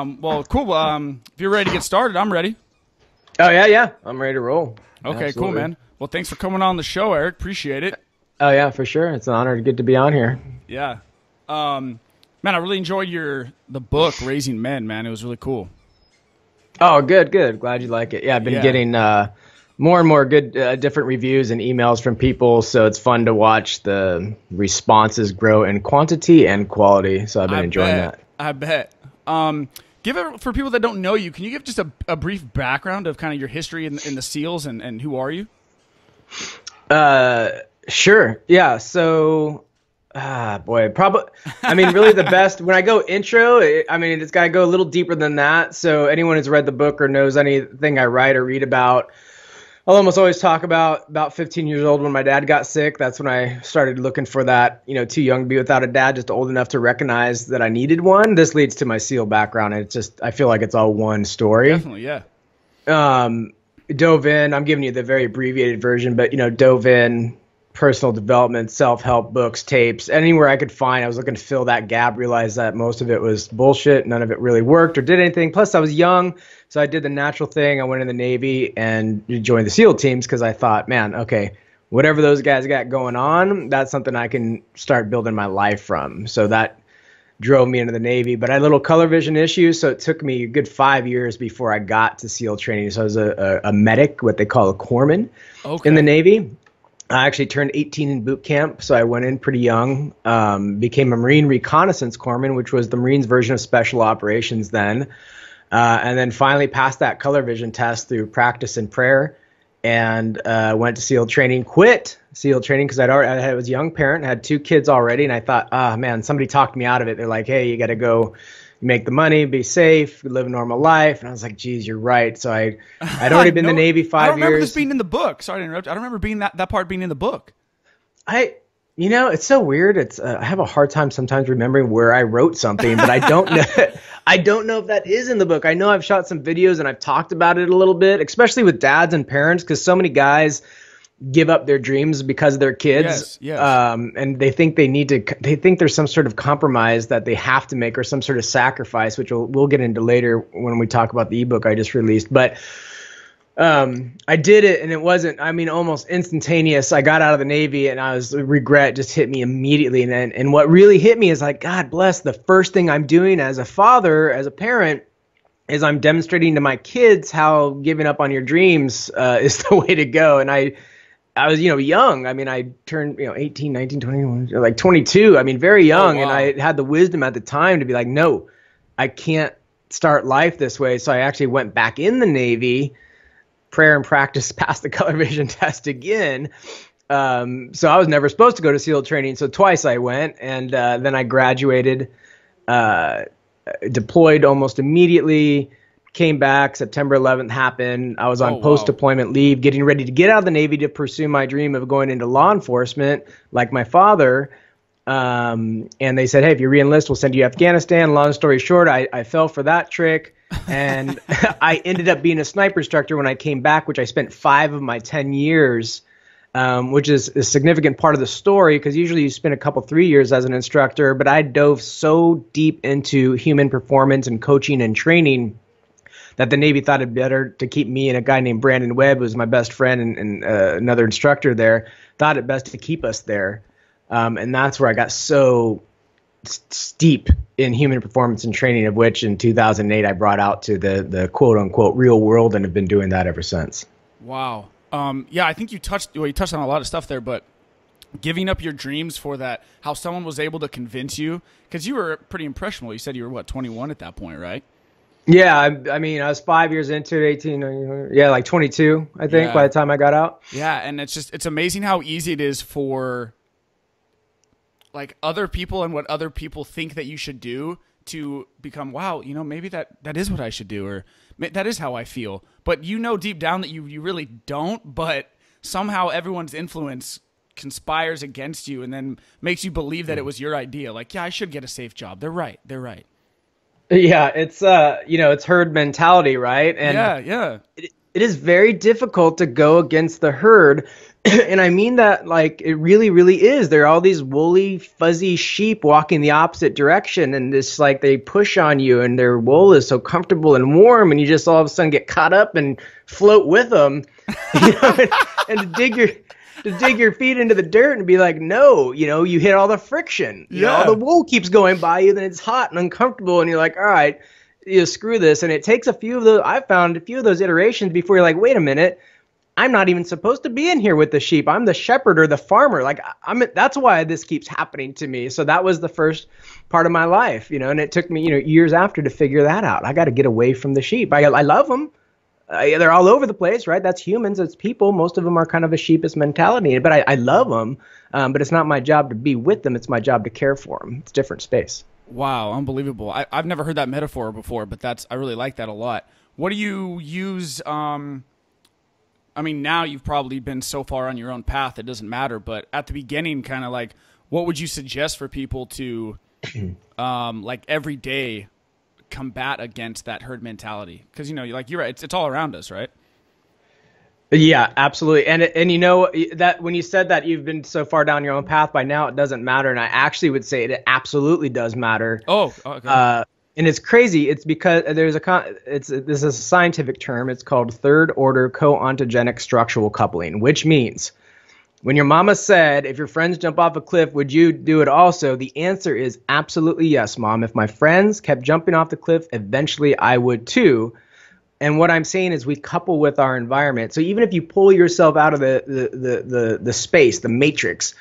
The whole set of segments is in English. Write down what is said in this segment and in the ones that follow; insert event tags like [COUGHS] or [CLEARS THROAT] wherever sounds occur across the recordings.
Um, well, cool. Um, if you're ready to get started, I'm ready. Oh yeah, yeah. I'm ready to roll. Okay, Absolutely. cool, man. Well, thanks for coming on the show, Eric. Appreciate it. Oh yeah, for sure. It's an honor to get to be on here. Yeah. Um, man, I really enjoyed your the book Raising Men. Man, it was really cool. Oh, good, good. Glad you like it. Yeah, I've been Yeah. getting uh, more and more good, uh, different reviews and emails from people. So it's fun to watch the responses grow in quantity and quality. So I've been I enjoying bet. that. I bet. Um, give it for people that don't know you. Can you give just a, a brief background of kind of your history in, in the SEALs and, and who are you? Uh, sure. Yeah. So, ah, boy, probably. I mean, really, the best when I go intro. It, I mean, it's got to go a little deeper than that. So, anyone who's read the book or knows anything I write or read about, I'll almost always talk about about 15 years old when my dad got sick. That's when I started looking for that. You know, too young to be without a dad, just old enough to recognize that I needed one. This leads to my SEAL background, and it's just I feel like it's all one story Definitely, yeah. um, dove in. I'm giving you the very abbreviated version, but you know, dove in personal development, self help books, tapes, anywhere I could find. I was looking to fill that gap. Realized that most of it was bullshit. None of it really worked or did anything. Plus, I was young, so I did the natural thing. I went in the Navy and joined the SEAL teams because I thought, man, okay. Whatever those guys got going on, that's something I can start building my life from. So that drove me into the Navy. But I had a little color vision issues, so it took me a good five years before I got to SEAL training. So I was a, a, a medic, what they call a corpsman Okay. in the Navy. I actually turned 18 in boot camp, so I went in pretty young. Um, became a Marine Reconnaissance Corpsman, which was the Marines' version of Special Operations then, uh, and then finally passed that color vision test through practice and prayer, and uh, went to SEAL training. Quit SEAL training because I'd already I was a young parent, had two kids already, and I thought, ah man, somebody talked me out of it. They're like, hey, you got to go make the money, be safe, live a normal life. And I was like, geez, you're right. So I, [LAUGHS] I'd already been in the Navy I five don't remember years. this being in the book. Sorry to interrupt. I don't remember being that, that part being in the book. I, you know, it's so weird. It's uh, I have a hard time sometimes remembering where I wrote something, but I don't know. [LAUGHS] [LAUGHS] I don't know if that is in the book. I know I've shot some videos and I've talked about it a little bit, especially with dads and parents, because so many guys give up their dreams because of their kids. Yes, yes. Um, and they think they need to. They think there's some sort of compromise that they have to make, or some sort of sacrifice, which we'll we'll get into later when we talk about the ebook I just released. But um, I did it and it wasn't, I mean, almost instantaneous. I got out of the Navy and I was, regret just hit me immediately. And, and, and what really hit me is like, God bless, the first thing I'm doing as a father, as a parent, is I'm demonstrating to my kids how giving up on your dreams uh, [LAUGHS] is the way to go. And I, I was, you know, young. I mean, I turned, you know, 18, 19, 21, like 22. I mean, very young. And wow. I had the wisdom at the time to be like, no, I can't start life this way. So I actually went back in the Navy, prayer and practice, [LAUGHS] passed the color vision test again. Um, so I was never supposed to go to SEAL training. So twice I went. And uh, then I graduated, uh, deployed almost immediately. Came back. September 11th happened. I was on Oh, post deployment leave, getting ready to get out of the Navy to pursue my dream of going into law enforcement, like my father. Um, and they said, "Hey, if you reenlist, we'll send you to Afghanistan." Long story short, I, I fell for that trick, and [LAUGHS] I ended up being a sniper instructor when I came back, which I spent five of my ten years um, which is a significant part of the story because usually you spend a couple three years as an instructor but i dove so deep into human performance and coaching and training that the navy thought it better to keep me and a guy named brandon webb who was my best friend and, and uh, another instructor there thought it best to keep us there. Um, and that's where i got so steep in human performance and training of which in 2008 i brought out to the the quote unquote real world and have been doing that ever since Wow. Um, yeah, I think you touched well, you touched on a lot of stuff there, but giving up your dreams for that, how someone was able to convince you, because you were pretty impressionable. You said you were what 21 at that point, right? Yeah, I, I mean, I was five years into it, 18, uh, yeah, like 22, I think, Yeah. by the time I got out. Yeah, and it's just it's amazing how easy it is for like other people and what other people think that you should do to become wow, you know, maybe that that is what I should do or that is how I feel. But you know deep down that you you really don't, but somehow everyone's influence conspires against you and then makes you believe that it was your idea. Like, yeah, I should get a safe job. They're right. They're right. Yeah, it's, uh, you know, it's herd mentality, right? And yeah, yeah. it is very difficult to go against the herd. [CLEARS THROAT] and I mean that like it really, really is. There are all these woolly, fuzzy sheep walking the opposite direction, and it's like they push on you, and their wool is so comfortable and warm, and you just all of a sudden get caught up and float with them, [LAUGHS] you know, and, and to dig your to dig your feet into the dirt and be like, no, you know, you hit all the friction. You yeah. know, all the wool keeps going by you, then it's hot and uncomfortable, and you're like, all right, you know, screw this. And it takes a few of those, I've found a few of those iterations before you're like, wait a minute, I'm not even supposed to be in here with the sheep. I'm the shepherd or the farmer. Like I'm that's why this keeps happening to me. So that was the first part of my life, you know, and it took me, you know, years after to figure that out. I got to get away from the sheep. I I love them. Uh, they're all over the place, right? That's humans. It's people. Most of them are kind of a sheepish mentality, but I, I love them. Um, but it's not my job to be with them. It's my job to care for them. It's different space. Wow, unbelievable. I, have never heard that metaphor before, but that's I really like that a lot. What do you use? Um, I mean, now you've probably been so far on your own path, it doesn't matter. But at the beginning, kind of like, what would you suggest for people to, [CLEARS THROAT] um, like every day, combat against that herd mentality? Because you know, like you're right, it's, it's all around us, right? Yeah, absolutely. And and you know that when you said that you've been so far down your own path by now it doesn't matter and I actually would say it absolutely does matter. Oh, okay. Uh, and it's crazy. It's because there's a it's this is a scientific term. It's called third order co-ontogenic structural coupling, which means when your mama said, if your friends jump off a cliff, would you do it also? The answer is absolutely yes, mom. If my friends kept jumping off the cliff, eventually I would too. And what I'm saying is we couple with our environment. So even if you pull yourself out of the the the the, the space, the matrix,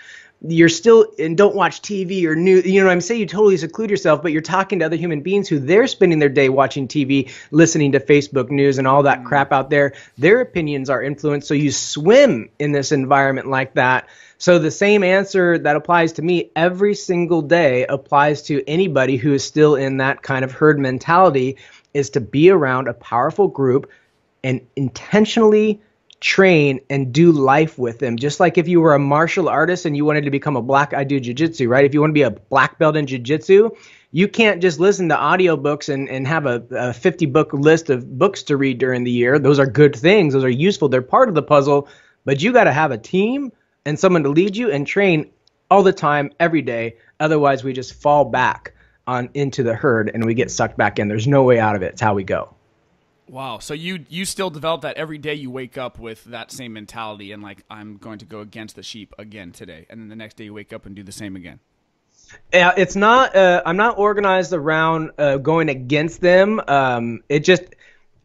you're still and don't watch TV or new you know I'm saying? You totally seclude yourself but you're talking to other human beings who they're spending their day watching TV listening to Facebook news and all that mm. crap out there. Their opinions are influenced. So you swim in this environment like that. So the same answer that applies to me every single day applies to anybody who is still in that kind of herd mentality is to be around a powerful group and intentionally train and do life with them. Just like if you were a martial artist and you wanted to become a black, I do jujitsu, right? If you want to be a black belt in jujitsu, you can't just listen to audiobooks and, and have a, a 50 book list of books to read during the year. Those are good things, those are useful, they're part of the puzzle, but you got to have a team and someone to lead you and train all the time, every day. Otherwise, we just fall back on into the herd and we get sucked back in. There's no way out of it. It's how we go. Wow. So you you still develop that every day you wake up with that same mentality and like I'm going to go against the sheep again today, and then the next day you wake up and do the same again. Yeah, it's not. Uh, I'm not organized around uh, going against them. Um, it just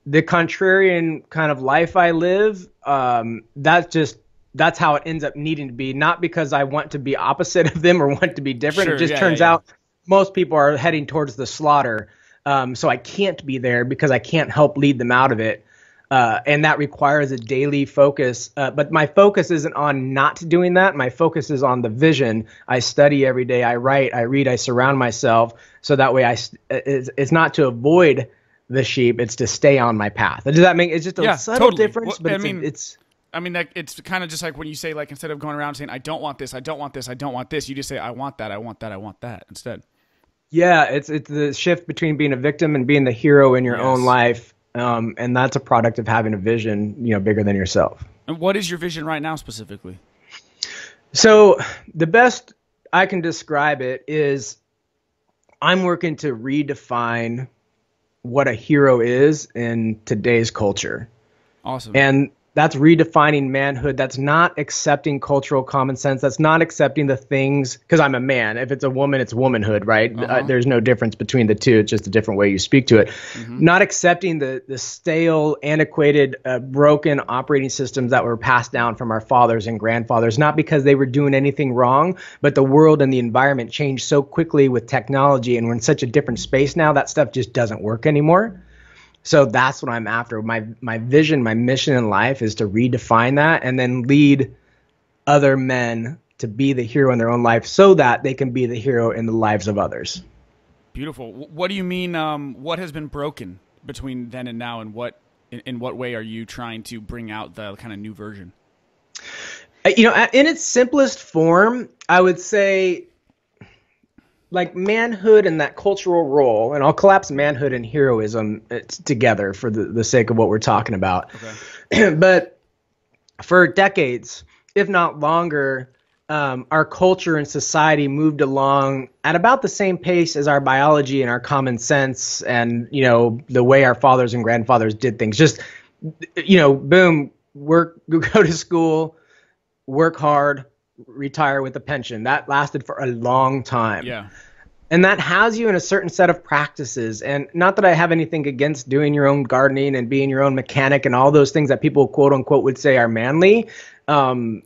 the contrarian kind of life I live. Um, that's just that's how it ends up needing to be. Not because I want to be opposite of them or [LAUGHS] want to be different. Sure, it just yeah, turns yeah. out most people are heading towards the slaughter. Um, so I can't be there because I can't help lead them out of it. Uh, and that requires a daily focus. Uh, but my focus isn't on not doing that. My focus is on the vision. I study every day. I write. I read. I surround myself so that way I. It's, it's not to avoid the sheep. It's to stay on my path. Does that make? It's just a yeah, subtle totally. difference, well, but I it's, mean, it's. I mean, that, it's kind of just like when you say, like, instead of going around saying, "I don't want this. I don't want this. I don't want this," you just say, "I want that. I want that. I want that." Instead. Yeah, it's it's the shift between being a victim and being the hero in your yes. own life, um, and that's a product of having a vision, you know, bigger than yourself. And what is your vision right now specifically? So the best I can describe it is I'm working to redefine what a hero is in today's culture. Awesome. And that's redefining manhood. That's not accepting cultural common sense. That's not accepting the things because I'm a man. If it's a woman, it's womanhood, right? Uh, uh-huh. Uh, there's no difference between the two. It's just a different way you speak to it. Mm-hmm. Not accepting the the stale, antiquated, uh, broken operating systems that were passed down from our fathers and grandfathers. Not because they were doing anything wrong, but the world and the environment changed so quickly with technology, and we're in such a different space now. That stuff just doesn't work anymore. So that's what I'm after. My my vision, my mission in life is to redefine that and then lead other men to be the hero in their own life so that they can be the hero in the lives of others. Beautiful. What do you mean um, what has been broken between then and now and what in, in what way are you trying to bring out the kind of new version? Uh, you know, in its simplest form, I would say like manhood and that cultural role, and I'll collapse manhood and heroism uh, together for the, the sake of what we're talking about. Okay. [CLEARS THROAT] but for decades, if not longer, um, our culture and society moved along at about the same pace as our biology and our common sense and you know the way our fathers and grandfathers did things just you know boom work [LAUGHS] go to school work hard retire with a pension. That lasted for a long time. Yeah. and that has you in a certain set of practices. And not that i have anything against doing your own gardening and being your own mechanic and all those things that people quote unquote would say are manly. Um,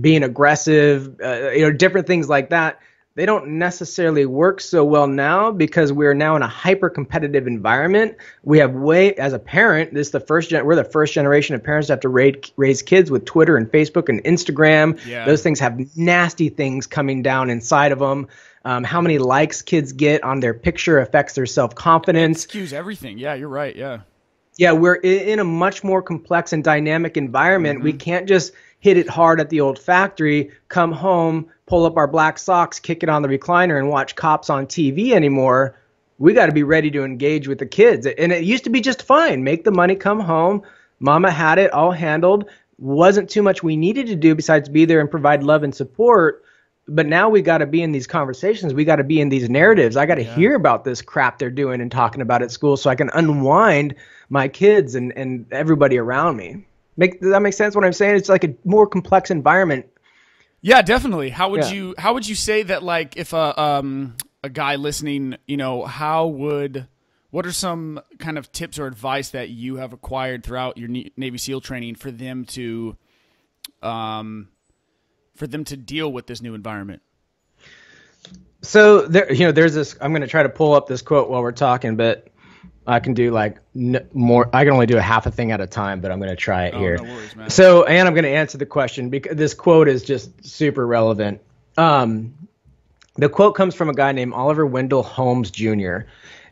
being aggressive uh, you know different things like that they don't necessarily work so well now because we're now in a hyper competitive environment we have way as a parent this is the first gen- we're the first generation of parents that have to raise, raise kids with twitter and facebook and instagram Yeah. those things have nasty things coming down inside of them um, how many likes kids get on their picture affects their self-confidence Excuse everything. Yeah, you're right. Yeah. yeah, we're in a much more complex and dynamic environment. Mm-hmm. We can't just hit it hard at the old factory, come home, pull up our black socks, kick it on the recliner, and watch cops on TV anymore. We got to be ready to engage with the kids. And it used to be just fine. Make the money, come home. Mama had it all handled. Wasn't too much we needed to do besides be there and provide love and support. But now we got to be in these conversations. We got to be in these narratives. I got to hear about this crap they're doing and talking about at school so I can unwind my kids and, and everybody around me. Make does that make sense what I'm saying? It's like a more complex environment. Yeah, definitely. How would Yeah. you how would you say that like if a um a guy listening, you know, how would what are some kind of tips or advice that you have acquired throughout your Navy SEAL training for them to um for them to deal with this new environment? So there, you know, there's this. I'm going to try to pull up this quote while we're talking, but I can do like n- more. I can only do a half a thing at a time, but I'm going to try it here. Oh, no worries. So, and I'm going to answer the question because this quote is just super relevant. Um, the quote comes from a guy named Oliver Wendell Holmes Jr.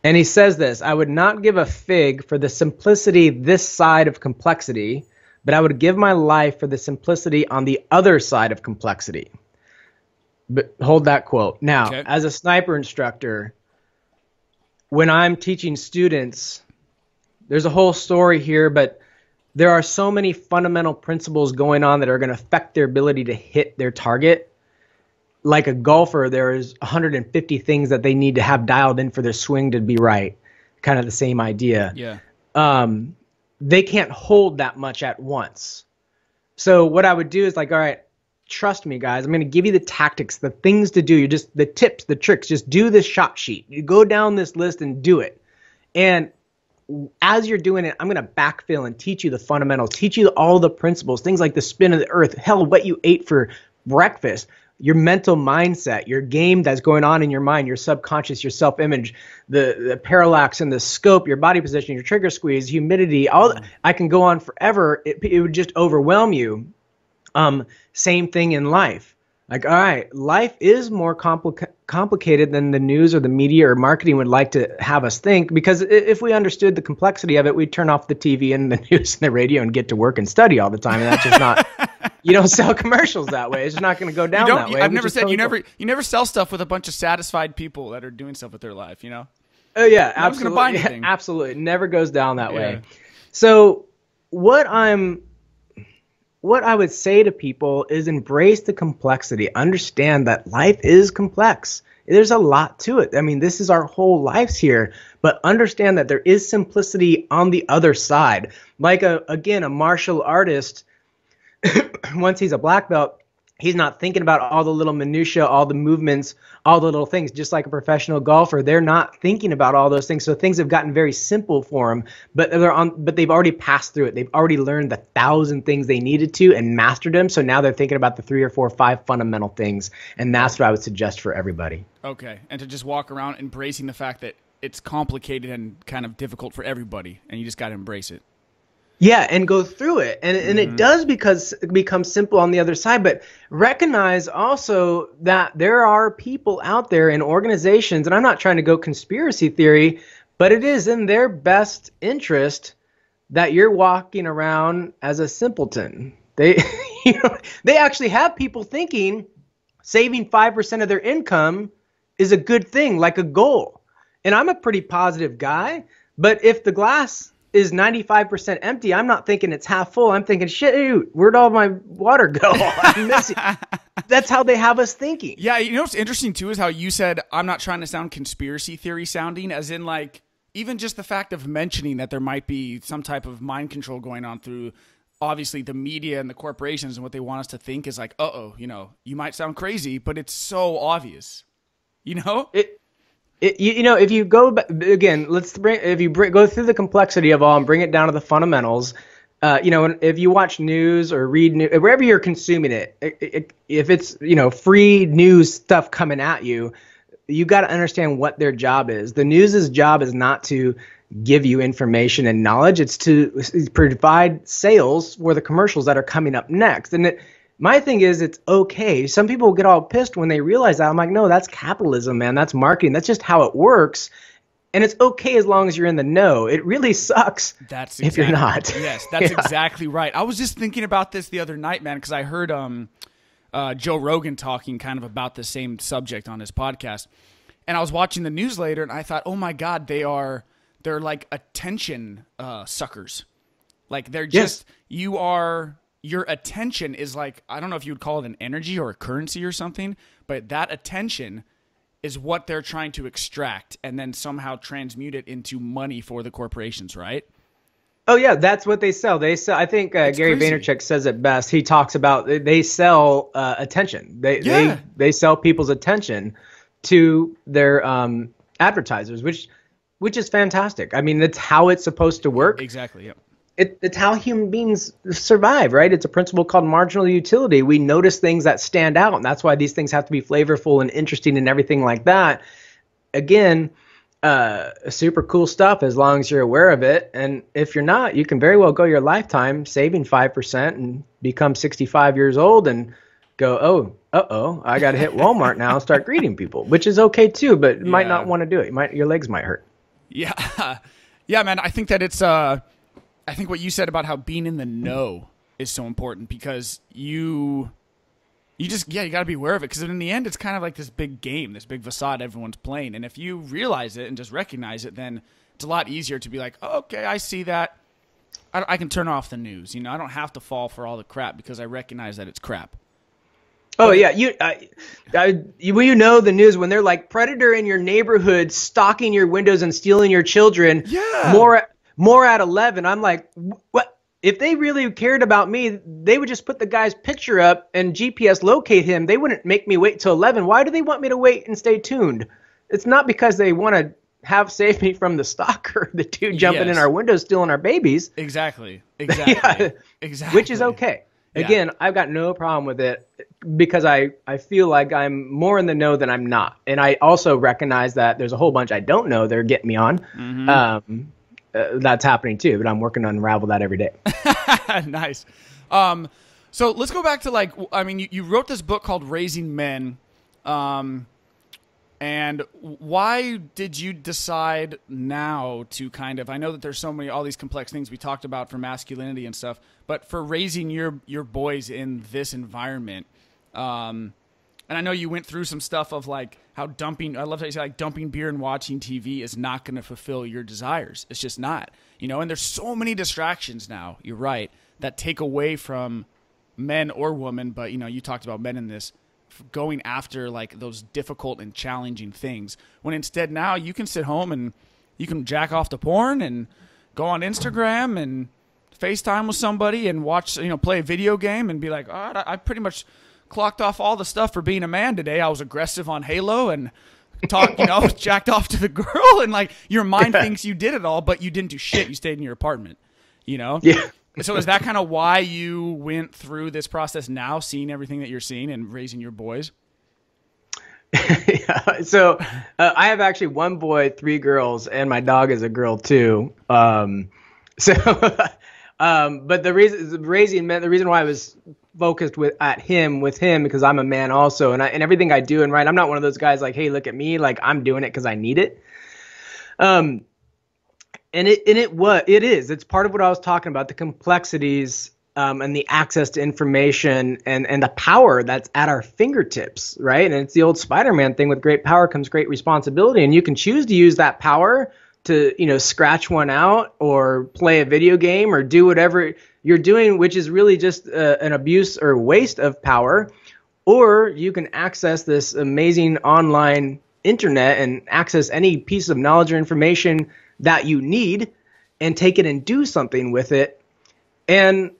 And he says this I would not give a fig for the simplicity this side of complexity, but I would give my life for the simplicity on the other side of complexity. But hold that quote. Now, Okay. as a sniper instructor, when I'm teaching students, there's a whole story here, but there are so many fundamental principles going on that are going to affect their ability to hit their target. Like a golfer, there is 150 things that they need to have dialed in for their swing to be right. Kind of the same idea Yeah. um, they can't hold that much at once. So what I would do is like, all right, trust me, guys. I'm going to give you the tactics, the things to do. You just the tips, the tricks. Just do this shot sheet. You go down this list and do it. And as you're doing it, I'm going to backfill and teach you the fundamentals, teach you all the principles, things like the spin of the earth, hell, what you ate for breakfast, your mental mindset, your game that's going on in your mind, your subconscious, your self image, the, the parallax and the scope, your body position, your trigger squeeze, humidity, all mm-hmm. I can go on forever. It, it would just overwhelm you. Um, same thing in life. Like, all right, life is more complica- complicated than the news or the media or marketing would like to have us think. Because if we understood the complexity of it, we'd turn off the TV and the [LAUGHS] news and the radio and get to work and study all the time. And that's just not. [LAUGHS] you don't sell commercials that way. It's just not going to go down that way. I've which never said you never you never sell stuff with a bunch of satisfied people that are doing stuff with their life, you know? Oh yeah, No absolutely. buy [LAUGHS] anything. absolutely, it never goes down that Yeah. way. So what I'm what I would say to people is embrace the complexity. Understand that life is complex. There's a lot to it. I mean, this is our whole lives here, but understand that there is simplicity on the other side. Like a again, a martial artist [COUGHS] once he's a black belt, he's not thinking about all the little minutia, all the movements, all the little things. Just like a professional golfer, they're not thinking about all those things. So things have gotten very simple for them, but they're on. But they've already passed through it. They've already learned the thousand things they needed to and mastered them. So now they're thinking about the three or four, or five fundamental things, and that's what I would suggest for everybody. Okay. And to just walk around embracing the fact that it's complicated and kind of difficult for everybody and you just got to embrace it. Yeah, and go through it. And and it mm-hmm. does because it becomes simple on the other side, but recognize also that there are people out there in organizations and I'm not trying to go conspiracy theory, but it is in their best interest that you're walking around as a simpleton. They [LAUGHS] you know, they actually have people thinking saving 5% of their income is a good thing, like a goal. And I'm a pretty positive guy, but if the glass is 95% empty, I'm not thinking it's half full. I'm thinking, shit, where'd all my water go? [LAUGHS] I'm missing. [LAUGHS] That's how they have us thinking. Yeah, you know what's interesting too is how you said I'm not trying to sound conspiracy theory sounding, as in like even just the fact of mentioning that there might be some type of mind control going on through obviously the media and the corporations and what they want us to think is like, uh oh, you know, you might sound crazy, but it's so obvious. You know? It, it, you, you know, if you go again, let's bring if you bring, go through the complexity of all and bring it down to the fundamentals. Uh, you know, if you watch news or read news, wherever you're consuming it, it, it, if it's you know free news stuff coming at you, you got to understand what their job is. The news's job is not to give you information and knowledge; it's to provide sales for the commercials that are coming up next. And it, my thing is it's okay. Some people get all pissed when they realize that. I'm like, no, that's capitalism, man. That's marketing. That's just how it works. And it's okay as long as you're in the know. It really sucks that's exactly, if you're not. [LAUGHS] Yes, [LAUGHS] that's yeah. exactly right. I was just thinking about this the other night, man, because I heard um, uh, Joe Rogan talking kind of about the same subject on his podcast. And I was watching the news later and I thought, oh my God, they are they're like attention uh, suckers. Like they're just yes. you are your attention is like I don't know if you would call it an energy or a currency or something, but that attention is what they're trying to extract and then somehow transmute it into money for the corporations, right? Oh yeah, that's what they sell. They sell. I think uh, Gary crazy. Vaynerchuk says it best. He talks about they sell uh, attention. They yeah. they they sell people's attention to their um, advertisers, which which is fantastic. I mean, that's how it's supposed to work. Exactly. Yeah it, it's how human beings survive, right? It's a principle called marginal utility. We notice things that stand out, and that's why these things have to be flavorful and interesting and everything like that. Again, uh, super cool stuff as long as you're aware of it. And if you're not, you can very well go your lifetime saving 5% and become 65 years old and go, oh, uh oh, I got to hit Walmart now and start greeting people, which is okay too, but you yeah. might not want to do it. You might, your legs might hurt. Yeah. [LAUGHS] Yeah, man. I think that it's, uh, I think what you said about how being in the know is so important because you you just yeah you got to be aware of it. Because in the end it's kind of like this big game this big facade everyone's playing. And if you realize it and just recognize it then it's a lot easier to be like oh, okay i see that. I, I, can turn off the news you know? I don't have to fall for all the crap because i recognize that it's crap. Oh yeah, you, I, I, you, you know the news when they're like predator in your neighborhood stalking your windows and stealing your children. Yeah. More more at 11. I'm like, what? If they really cared about me, they would just put the guy's picture up and GPS locate him. They wouldn't make me wait till 11. Why do they want me to wait and stay tuned? It's not because they want to have save me from the stalker, [LAUGHS] the dude jumping yes. in our windows stealing our babies. Exactly. [LAUGHS] Exactly. yeah. Exactly. Which is okay. Again, yeah. I've got no problem with it because I, I feel like I'm more in the know than I'm not. And I also recognize that there's a whole bunch I don't know they're getting me on. Mm-hmm. Um, uh, that's happening too. But I'm working to unravel that every day. [LAUGHS] nice. Um, so let's go back to like I mean, you, you wrote this book called Raising Men. Um, and why did you decide now to kind of I know that there's so many all these complex things we talked about for masculinity and stuff, but for raising your your boys in this environment, um, and I know you went through some stuff of like how dumping. I love how you say like dumping beer and watching TV is not going to fulfill your desires. It's just not. You know, and there's so many distractions now. You're right that take away from men or women, but you know, you talked about men in this going after like those difficult and challenging things when instead now you can sit home and you can jack off to porn and go on Instagram and FaceTime with somebody and watch, you know, play a video game and be like, all right, I pretty much clocked off all the stuff for being a man today. I was aggressive on Halo and talked, you know, [LAUGHS] jacked off to the girl, and like your mind yeah. thinks you did it all, but you didn't do shit. You stayed in your apartment. You know. Yeah. so is that kind of why you went through this process now, seeing everything that you're seeing and raising your boys? [LAUGHS] yeah. So uh, I have actually one boy, three girls, and my dog is a girl too. Um, [LAUGHS] so, um, but the reason raising men, the reason why I was focused with at him with him because I'm a man also, and I, and everything I do and right, I'm not one of those guys like, hey, look at me, like I'm doing it because I need it. Um, and it and it what it is. It's part of what I was talking about the complexities um, and the access to information and and the power that's at our fingertips, right? And it's the old Spider-Man thing: with great power comes great responsibility, and you can choose to use that power to you know scratch one out or play a video game or do whatever you're doing, which is really just uh, an abuse or waste of power, or you can access this amazing online internet and access any piece of knowledge or information that you need and take it and do something with it. And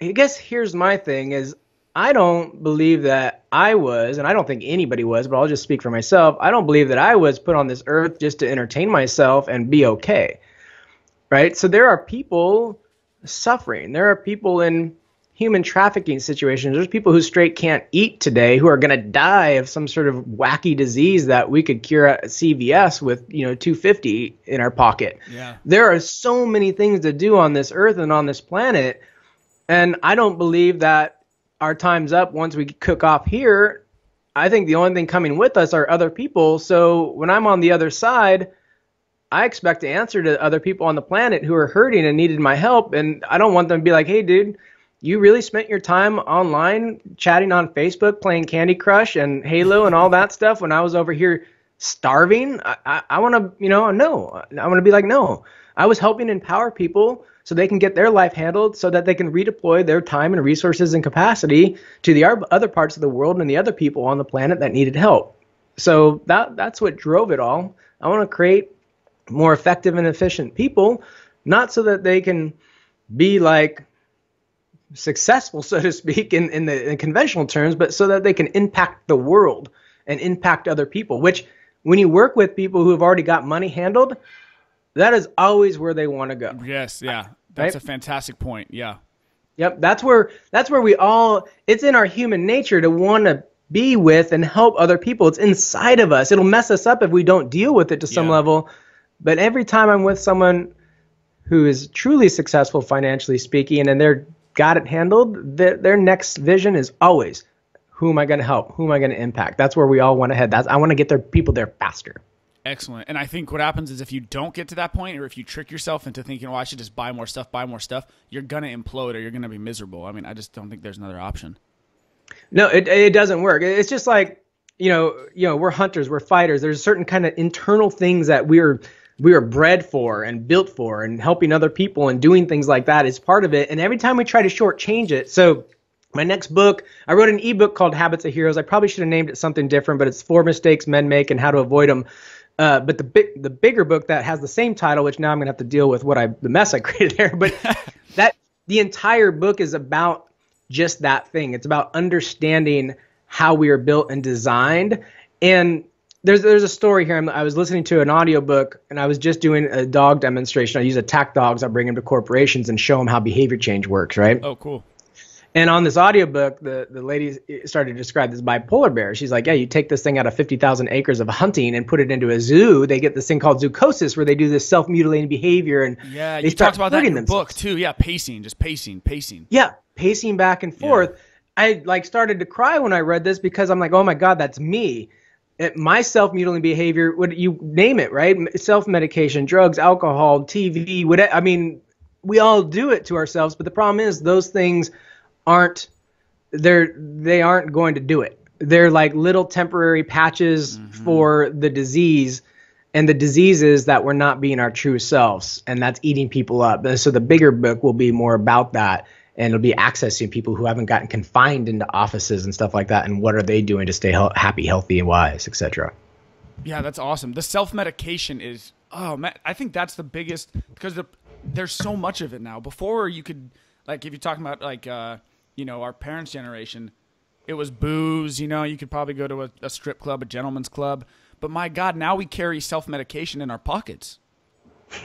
I guess here's my thing is I don't believe that I was, and I don't think anybody was, but I'll just speak for myself. I don't believe that I was put on this earth just to entertain myself and be okay. Right? So there are people suffering. There are people in human trafficking situations. There's people who straight can't eat today who are going to die of some sort of wacky disease that we could cure at CVS with, you know, 250 in our pocket. Yeah. There are so many things to do on this earth and on this planet. And I don't believe that our time's up once we cook off here. I think the only thing coming with us are other people. So when I'm on the other side, I expect to answer to other people on the planet who are hurting and needed my help. And I don't want them to be like, hey, dude, you really spent your time online chatting on Facebook, playing Candy Crush and Halo and all that stuff when I was over here starving. I, I, I want to, you know, no. I want to be like, no. I was helping empower people so they can get their life handled so that they can redeploy their time and resources and capacity to the other parts of the world and the other people on the planet that needed help. So that that's what drove it all. I want to create more effective and efficient people, not so that they can be like successful, [LAUGHS] so to speak, in, in the in conventional terms, but so that they can impact the world and impact other people. Which, when you work with people who have already got money handled, that is always where they want to go. Yes, yeah, that's right? a fantastic point. Yeah. Yep, that's where that's where we all. It's in our human nature to want to be with and help other people. It's inside of us. It'll mess us up if we don't deal with it to some yeah. level but every time I'm with someone who is truly successful financially speaking and they're got it handled, their, their next vision is always who am I going to help? Who am I going to impact? That's where we all want to head. That's I want to get their people there faster. Excellent. And I think what happens is if you don't get to that point, or if you trick yourself into thinking, "Oh, I should just buy more stuff, buy more stuff," you're gonna implode or you're gonna be miserable. I mean, I just don't think there's another option. No, it it doesn't work. It's just like you know, you know, we're hunters, we're fighters. There's certain kind of internal things that we're we are bred for and built for and helping other people and doing things like that is part of it. And every time we try to shortchange it, so my next book, I wrote an ebook called Habits of Heroes. I probably should have named it something different, but it's four mistakes men make and how to avoid them. Uh, but the big, the bigger book that has the same title, which now I'm gonna have to deal with what I the mess I [LAUGHS] created there. But [LAUGHS] that the entire book is about just that thing. It's about understanding how we are built and designed. And there's there's a story here. i was listening to an audiobook and I was just doing a dog demonstration. I use attack dogs. I bring them to corporations and show them how behavior change works, right? Oh, cool. And on this audiobook, the, the lady started to describe this bipolar bear. She's like, yeah, you take this thing out of 50,000 acres of hunting and put it into a zoo. They get this thing called zoochosis where they do this self-mutilating behavior. And yeah, you talked about that in your book too. Yeah, pacing, just pacing, pacing. Yeah, pacing back and forth. Yeah. I like started to cry when I read this because I'm like, oh my God, that's me my self mutilating behavior would you name it right? Self medication drugs alcohol tv whatever i mean we all do it to ourselves but the problem is those things aren't they're they aren't going to do it. They're like little temporary patches mm-hmm. for the disease and the disease is that we're not being our true selves and that's eating people up. And so the bigger book will be more about that and it'll be accessing people who haven't gotten confined into offices and stuff like that and what are they doing to stay he- happy healthy and wise etc yeah that's awesome. The self-medication is oh man i think that's the biggest because the, there's so much of it now. Before you could like if you're talking about like uh, you know our parents generation it was booze you know you could probably go to a, a strip club a gentleman's club. But my god now we carry self-medication in our pockets [LAUGHS]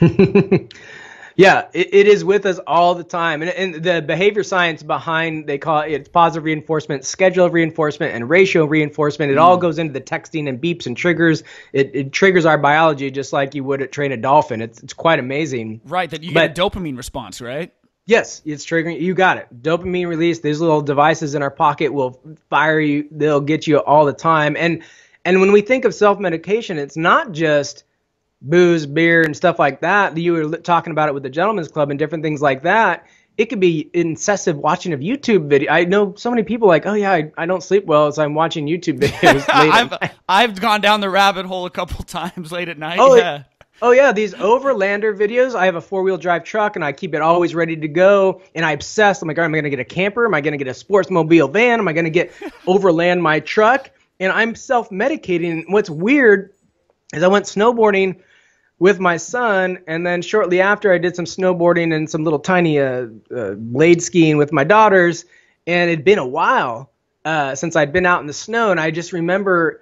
Yeah, it, it is with us all the time. And, and the behavior science behind, they call it it's positive reinforcement, schedule reinforcement, and ratio reinforcement. It mm. all goes into the texting and beeps and triggers. It, it triggers our biology just like you would train a dolphin. It's, it's quite amazing. Right, that you but, get a dopamine response, right? Yes, it's triggering. You got it. Dopamine release. These little devices in our pocket will fire you. They'll get you all the time. And and when we think of self medication, it's not just booze, beer, and stuff like that. You were talking about it with the Gentlemen's Club and different things like that. It could be incessive watching of YouTube video. I know so many people like, oh yeah, I, I don't sleep well as I'm watching YouTube [LAUGHS] videos. [LAUGHS] I've I've gone down the rabbit hole a couple [LAUGHS] times late at night. Oh, yeah. Oh yeah, these overlander videos. I have a four-wheel drive truck, and I keep it always ready to go. And I obsess. I'm like, am I going to get a camper? Am I going to get a sportsmobile van? Am I going to get overland my truck? And I'm self-medicating. What's weird is I went snowboarding with my son, and then shortly after, I did some snowboarding and some little tiny uh, uh, blade skiing with my daughters. And it'd been a while uh, since I'd been out in the snow, and I just remember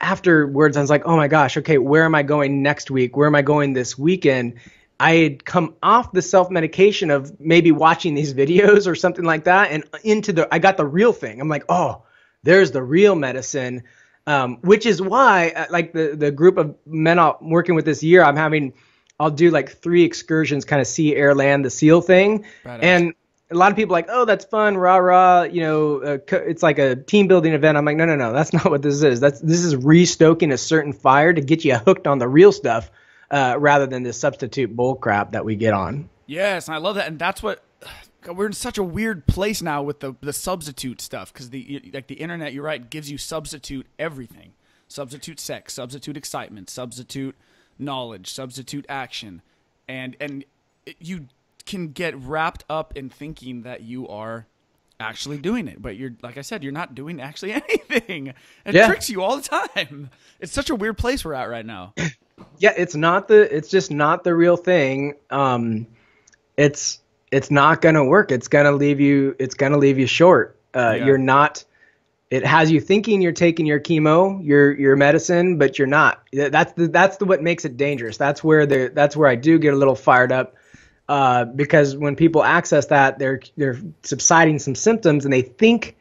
afterwards, I was like, oh my gosh, okay, where am I going next week? Where am I going this weekend? I had come off the self medication of maybe watching these videos or something like that, and into the I got the real thing. I'm like, oh, there's the real medicine, um, which is why, uh, like the the group of men I'm working with this year, I'm having, I'll do like three excursions, kind of sea, air, land, the SEAL thing, Badass. and a lot of people are like, oh, that's fun, rah rah. You know, uh, co- it's like a team building event. I'm like, no, no, no, that's [LAUGHS] not what this is. That's this is restoking a certain fire to get you hooked on the real stuff, uh, rather than the substitute bull crap that we get on. Yes, I love that, and that's what God, we're in such a weird place now with the the substitute stuff because the like the internet, you're right, gives you substitute everything, substitute sex, substitute excitement, substitute knowledge, substitute action, and and it, you can get wrapped up in thinking that you are actually doing it, but you're like I said, you're not doing actually [LAUGHS] anything. It Yeah. tricks you all the time. It's such a weird place we're at right now. Yeah, it's not the. It's just not the real thing. Um, it's it's not gonna work. It's gonna leave you. It's gonna leave you short. Uh, Yeah. You're not. It has you thinking you're taking your chemo, your your medicine, but you're not. That's the that's the what makes it dangerous. That's where the that's where I do get a little fired up. Uh, because when people access that, they're they're subsiding some symptoms and they think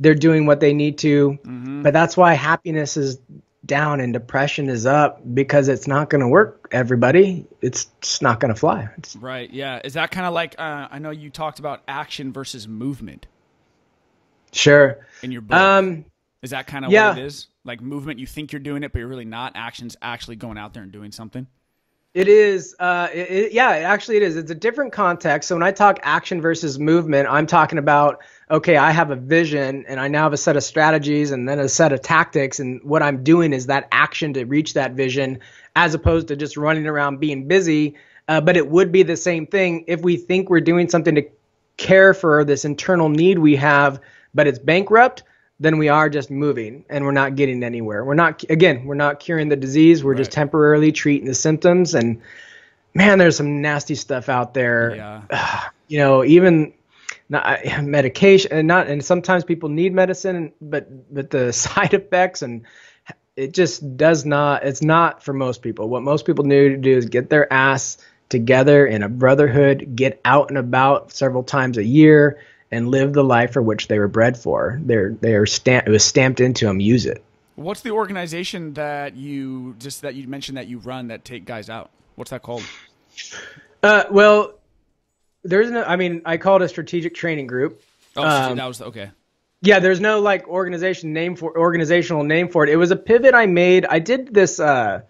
they're doing what they need to. But that's why happiness is down and depression is up because it's not going to work. Everybody, it's just not going to fly. It's, Right. Yeah. Is that kind of like uh, I know you talked about action versus movement sure. in your book. Um, is that kind of yeah. what it is? Like movement, you think you're doing it, but you're really not. Action's actually going out there and doing something. It is, uh, it, it- yeah, it actually it is. It's a different context. So when I talk action versus movement, I'm talking about, okay, I have a vision and I now have a set of strategies and then a set of tactics. And what I'm doing is that action to reach that vision as opposed to just running around being busy. Uh, but it would be the same thing if we think we're doing something to care for this internal need we have, but it's bankrupt, then we are just moving and we're not getting anywhere. We're not, again, we're not curing the disease. We're just temporarily treating the symptoms. And man, there's some nasty stuff out there. Yeah. [SIGHS] You know, even not, medication and not, and sometimes people need medicine, but, but the [LAUGHS] side effects and it just does not, it's not for most people. What most people need to do is get their ass together in a brotherhood, get out and about several times a year, and live the life for which they were bred for. They're they're stamp it was stamped into them. Use it. What's the organization that you just that you mentioned that you run that take guys out? What's that called? Uh, well, there's no. I mean, I call it a strategic training group. Oh, Um, that was okay. Yeah, there's no like organization name for organizational name for it. It was a pivot I made. I did this uh,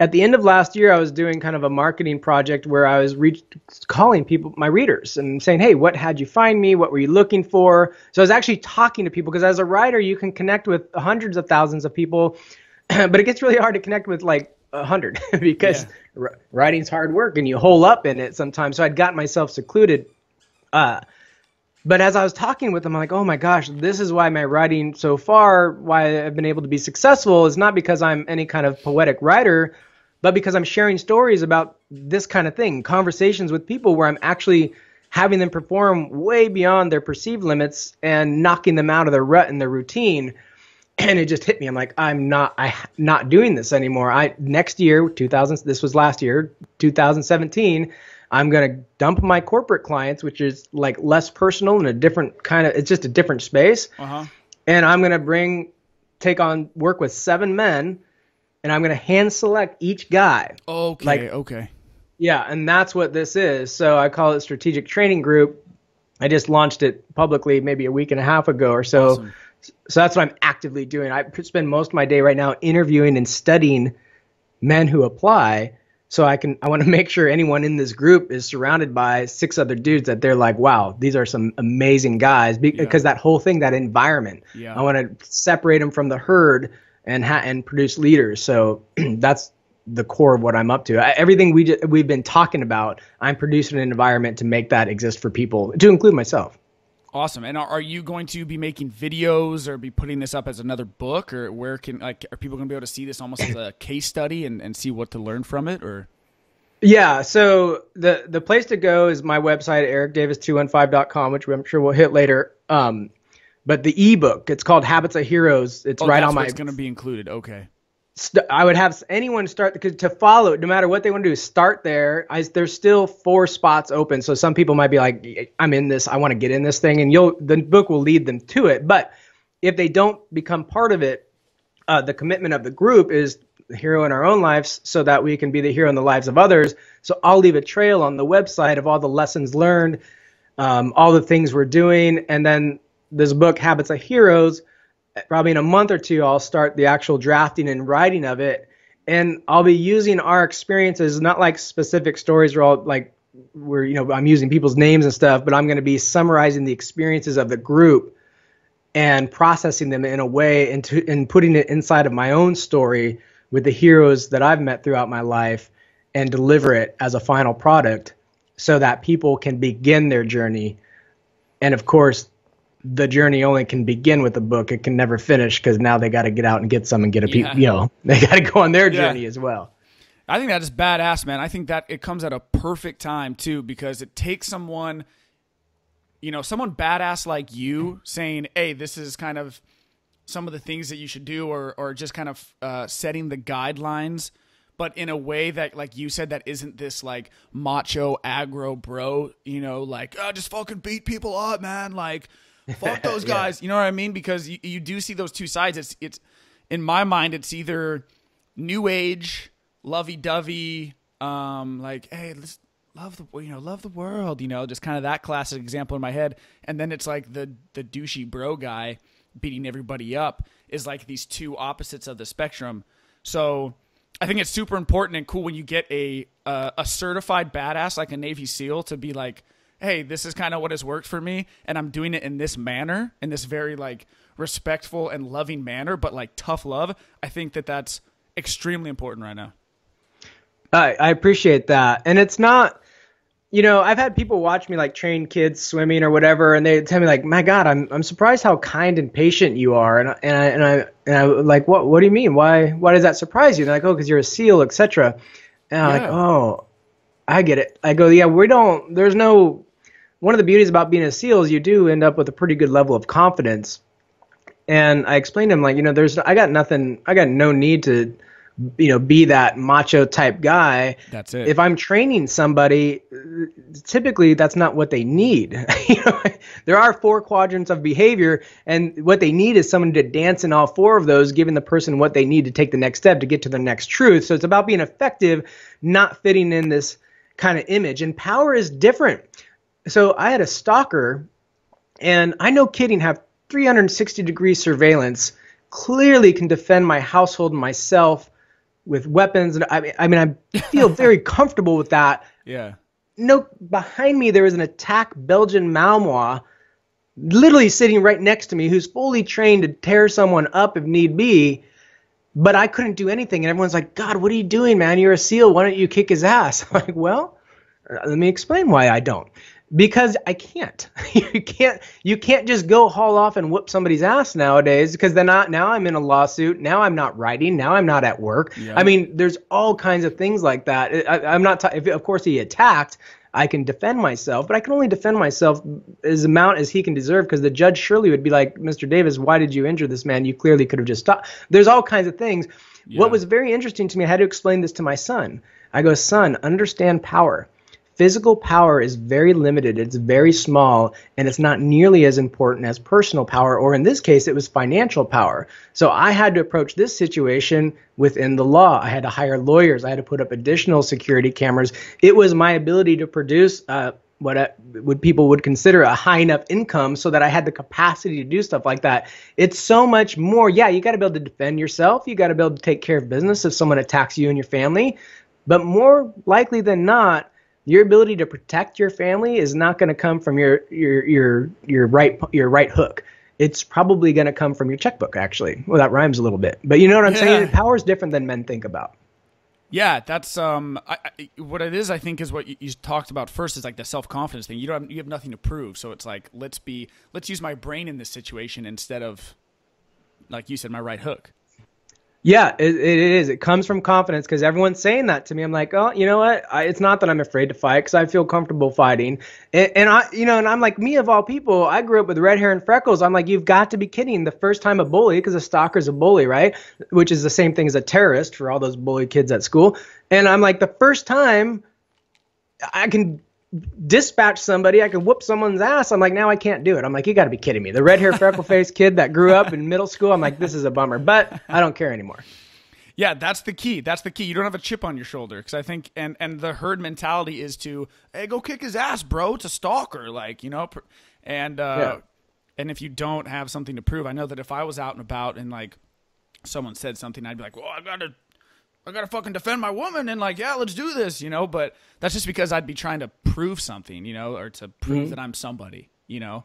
at the end of last year. I was doing kind of a marketing project where I was reach, calling people, my readers, and saying, "Hey, what had you find me? What were you looking for?" So I was actually talking to people because as a writer, you can connect with hundreds of thousands of people, [CLEARS THROAT] but it gets really hard to connect with like a hundred [LAUGHS] because Yeah. wr- writing's hard work and you hole up in it sometimes. So I'd gotten myself secluded. Uh, but as I was talking with them, I'm like, oh my gosh, this is why my writing so far, why I've been able to be successful, is not because I'm any kind of poetic writer, but because I'm sharing stories about this kind of thing, conversations with people where I'm actually having them perform way beyond their perceived limits and knocking them out of their rut and their routine. [CLEARS THROAT] And it just hit me. I'm like, I'm not, I not doing this anymore. I next year, 2000, this was last year, 2017. I'm gonna dump my corporate clients, which is like less personal and a different kind of. It's just a different space. Uh huh. And I'm gonna bring, take on work with seven men, and I'm gonna hand select each guy. Okay. Like- okay. Yeah, and that's what this is. So I call it strategic training group. I just launched it publicly maybe a week and a half ago or so. Awesome. So that's what I'm actively doing. I spend most of my day right now interviewing and studying men who apply. So I can I want to [LAUGHS] make sure anyone in this group is surrounded by six other dudes that they're like, wow, these are some amazing guys Be- because that whole thing, that environment. Yeah. I want to separate them from the herd and ha- and produce leaders. So [CLEARS THROAT] that's the core of what I'm up to. I, everything we just, we've been talking about, I'm producing an environment to make that exist for people, to include myself. Awesome. And are, are you going to be making videos or be putting this up as another book or where can like are people going to be able to see this almost as a [LAUGHS] case study and, and see what to learn from it or yeah, so the the place to go is my website ericdavis215.com which I'm sure we'll hit later. Um, but the ebook, it's called Habits of Heroes. It's oh, right on my it's going to be included. Okay. St- I would have anyone start to follow no matter what they want to do, start there. I, there's still four spots open, so some people might be like, "I'm in this. I want to get in this thing," and you'll the book will lead them to it. But if they don't become part of it, uh, the commitment of the group is the hero in our own lives, so that we can be the hero in the lives of others. So I'll leave a trail on the website of all the lessons learned, um, all the things we're doing, and then this book, Habits of Heroes probably in a month or two, I'll start the actual drafting and writing of it. And I'll be using our experiences, not like specific stories or all like where, you know, I'm using people's names and stuff, but I'm going to be summarizing the experiences of the group and processing them in a way into and putting it inside of my own story with the heroes that I've met throughout my life and deliver it as a final product so that people can begin their journey. And of course, the journey only can begin with a book. It can never finish because now they got to get out and get some and get a yeah. you know [LAUGHS] they got to go on their journey yeah. as well. I think that is badass, man. I think that it comes at a perfect time too because it takes someone, you know, someone badass like you saying, "Hey, this is kind of some of the things that you should do," or or just kind of uh, setting the guidelines but in a way that like you said that isn't this like macho aggro bro you know like oh, just fucking beat people up man like Fuck [LAUGHS] those guys. yeah. You know what I mean? Because you, you do see those two sides. It's it's in my mind, it's either new age, lovey dovey, um, like hey, let's love the you know love the world, you know, just kind of that classic example in my head. And then it's like the the douchey bro guy beating everybody up is like these two opposites of the spectrum. So I think it's super important and cool when you get a uh, a certified badass like a Navy SEAL to be like hey, this is kind of what has worked for me, and I'm doing it in this manner, in this very like respectful and loving manner, but like tough love. I think that that's extremely important right now. I, I appreciate that, and it's not. You know, I've had people watch me like train kids swimming or whatever, and they tell me like, "My God, I'm I'm surprised how kind and patient you are." And and I and I and I like, "What what do you mean? Why why does that surprise you?" they're like, "Oh, because you're a SEAL, etc." And I'm yeah. like, "Oh, I get it." I go, "Yeah, we don't. There's no one of the beauties about being a SEAL is you do end up with a pretty good level of confidence. And I explained to him like, you know, there's I got nothing, I got no need to, you know, be that macho type guy. That's it. If I'm training somebody, typically that's not what they need. [LAUGHS] you know, there are four quadrants of behavior, and what they need is someone to dance in all four of those, giving the person what they need to take the next step to get to the next truth. So it's about being effective, not fitting in this kind of image. And power is different so I had a stalker, and I know kidding have 360 degree surveillance. Clearly, can defend my household and myself with weapons, and I mean, I mean, I feel [LAUGHS] very comfortable with that. Yeah. No, behind me there was an attack Belgian Malinois, literally sitting right next to me, who's fully trained to tear someone up if need be. But I couldn't do anything, and everyone's like, "God, what are you doing, man? You're a SEAL. Why don't you kick his ass?" [LAUGHS] I'm like, "Well, uh, let me explain why I don't." Because I can't. [LAUGHS] you can't you can't just go haul off and whoop somebody's ass nowadays because then not now I'm in a lawsuit. Now I'm not writing. Now I'm not at work. Yeah. I mean, there's all kinds of things like that. I, am not. T- if, of course, he attacked. I can defend myself, but I can only defend myself as amount as he can deserve because the judge surely would be like, Mr. Davis, why did you injure this man? You clearly could have just stopped. There's all kinds of things. Yeah. What was very interesting to me, I had to explain this to my son. I go, son, understand power physical power is very limited, it's very small, and it's not nearly as important as personal power, or in this case, it was financial power. So I had to approach this situation within the law. I had to hire lawyers, I had to put up additional security cameras. It was my ability to produce. Uh, what, I, what people would consider a high enough income so that I had the capacity to do stuff like that. It's so much more. Yeah, you got to be able to defend yourself. You got to be able to take care of business if someone attacks you and your family. But more likely than not, your ability to protect your family is not going to come from your your your your right your right hook. It's probably going to come from your checkbook, actually. Well, that rhymes a little bit, but you know what I'm yeah. saying. Power is different than men think about. Yeah, that's um, I, I, what it is. I think is what you, you talked about first is like the self confidence thing. You don't have, you have nothing to prove, so it's like let's be let's use my brain in this situation instead of, like you said, my right hook. Yeah, it, it is. It comes from confidence because everyone's saying that to me. I'm like, oh, you know what? I, it's not that I'm afraid to fight because I feel comfortable fighting. And, and, I, you know, and I'm like, me of all people, I grew up with red hair and freckles. I'm like, you've got to be kidding. The first time a bully, because a stalker's a bully, right? Which is the same thing as a terrorist for all those bully kids at school. And I'm like, the first time I can dispatch somebody, I could whoop someone's ass. I'm like, now I can't do it. I'm like, you got to be kidding me. The red hair, [LAUGHS] freckle faced kid that grew up in middle school. I'm like, this is a bummer, but I don't care anymore. Yeah, that's the key. That's the key. You don't have a chip on your shoulder because I think, and and the herd mentality is to, hey, go kick his ass, bro. It's a stalker, like you know, and uh, yeah. and if you don't have something to prove, I know that if I was out and about and like someone said something, I'd be like, well, I gotta I gotta fucking defend my woman and like, yeah, let's do this, you know. But that's just because I'd be trying to prove something, you know, or to prove mm-hmm. that I'm somebody, you know.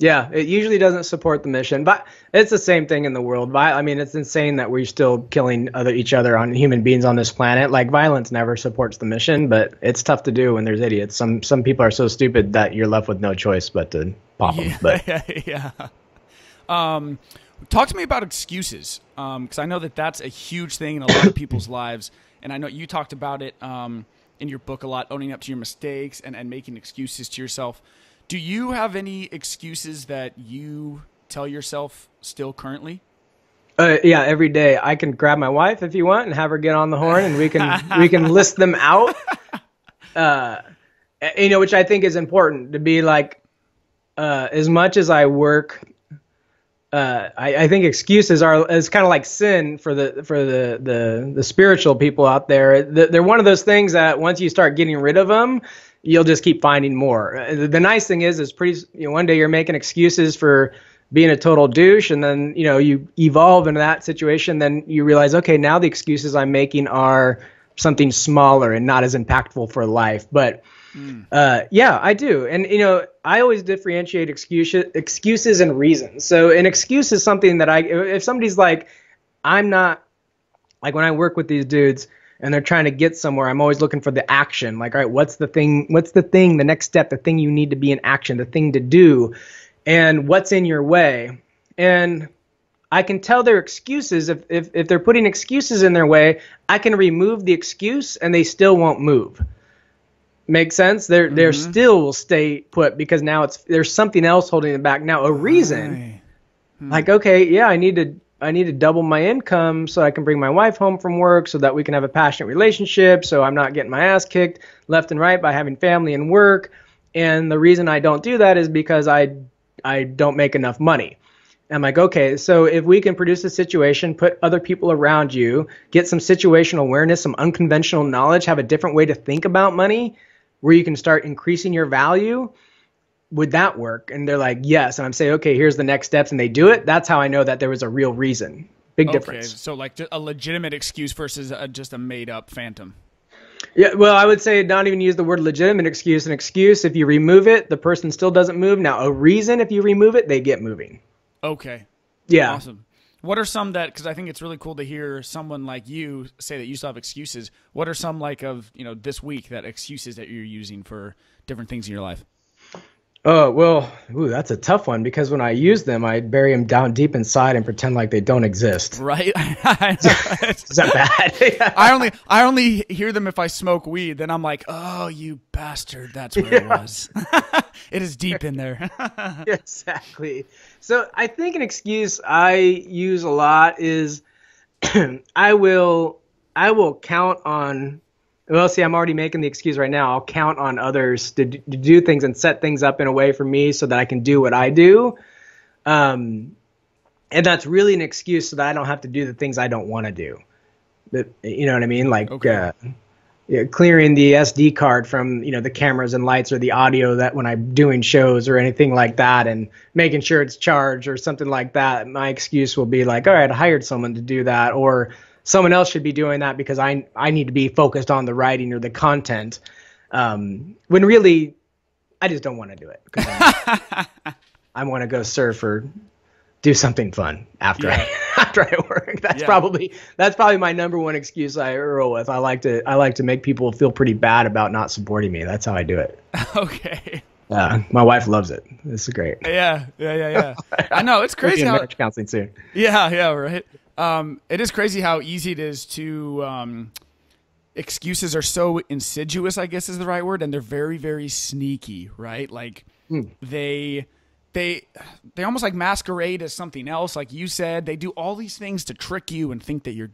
Yeah, it usually doesn't support the mission, but it's the same thing in the world. I mean, it's insane that we're still killing other each other on human beings on this planet. Like violence never supports the mission, but it's tough to do when there's idiots. Some some people are so stupid that you're left with no choice but to pop yeah, them. But yeah, [LAUGHS] yeah. Um, Talk to me about excuses, because um, I know that that's a huge thing in a lot of [COUGHS] people's lives, and I know you talked about it um, in your book a lot, owning up to your mistakes and, and making excuses to yourself. Do you have any excuses that you tell yourself still currently? Uh, yeah, every day I can grab my wife if you want and have her get on the horn, and we can we can [LAUGHS] list them out. Uh, you know, which I think is important to be like, uh, as much as I work uh, I, I, think excuses are is kind of like sin for the for the the, the spiritual people out there. They're one of those things that once you start getting rid of them, you'll just keep finding more. Uh, the nice thing is, is pretty. You know, one day you're making excuses for being a total douche, and then you know you evolve into that situation. Then you realize, okay, now the excuses I'm making are something smaller and not as impactful for life. But Mm. Uh, yeah, I do. And, you know, I always differentiate excuses, excuses and reasons. So an excuse is something that I, if somebody's like, I'm not, like when I work with these dudes and they're trying to get somewhere, I'm always looking for the action. Like, all right, what's the thing, what's the thing, the next step, the thing you need to be in action, the thing to do, and what's in your way. And I can tell their excuses. If, if, if they're putting excuses in their way, I can remove the excuse and they still won't move. Make sense? They're mm-hmm. they're still will stay put because now it's there's something else holding them back. Now a reason, hmm. like okay, yeah, I need to I need to double my income so I can bring my wife home from work so that we can have a passionate relationship. So I'm not getting my ass kicked left and right by having family and work. And the reason I don't do that is because I I don't make enough money. I'm like, okay, so if we can produce a situation, put other people around you, get some situational awareness, some unconventional knowledge, have a different way to think about money, where you can start increasing your value would that work? And they're like yes. And i'm saying okay here's the next steps. And they do it. That's how i know that there was a real reason. Big okay, difference. so like a legitimate excuse versus a, just a made up phantom. Yeah well i would say not even use the word legitimate excuse. An excuse if you remove it the person still doesn't move. Now a reason if you remove it they get moving. Okay. Yeah. Awesome what are some that because I think it's really cool to hear someone like you say that you still have excuses. What are some like of you know this week that excuses that you're using for different things in your life? Oh well, ooh, that's a tough one because when I use them, I bury them down deep inside and pretend like they don't exist. Right? [LAUGHS] [LAUGHS] Is that bad? [LAUGHS] I only I only hear them if I smoke weed. Then I'm like, oh, you bastard! That's what yeah. it was. it is deep in there. exactly. So I think an excuse I use a lot is [CLEARS THROAT] I will I will count on well, see, I'm already making the excuse right now. I'll count on others to, to do things and set things up in a way for me so that I can do what I do. Um, and that's really an excuse so that I don't have to do the things I don't want to do. But, you know what I mean? Like okay. uh, you know, clearing the SD card from you know the cameras and lights or the audio that when I'm doing shows or anything like that, and making sure it's charged or something like that. My excuse will be like, all right, I hired someone to do that, or someone else should be doing that because I I need to be focused on the writing or the content. Um, when really, I just don't want to do it [LAUGHS] I want to go surf or do something fun after Yeah. I [LAUGHS] after I work. That's Yeah. probably that's probably my number one excuse I roll with. I like to I like to make people feel pretty bad about not supporting me. That's how I do it. [LAUGHS] okay. Uh, my wife loves it. This is great. Yeah, yeah, yeah, yeah. I know it's We'll be crazy in how marriage counseling soon. Yeah, yeah, right. Um, it is crazy how easy it is to um, excuses are so insidious. I guess is the right word, and they're very, very sneaky, right? Like they, they, they almost like masquerade as something else. Like you said, they do all these things to trick you and think that you're,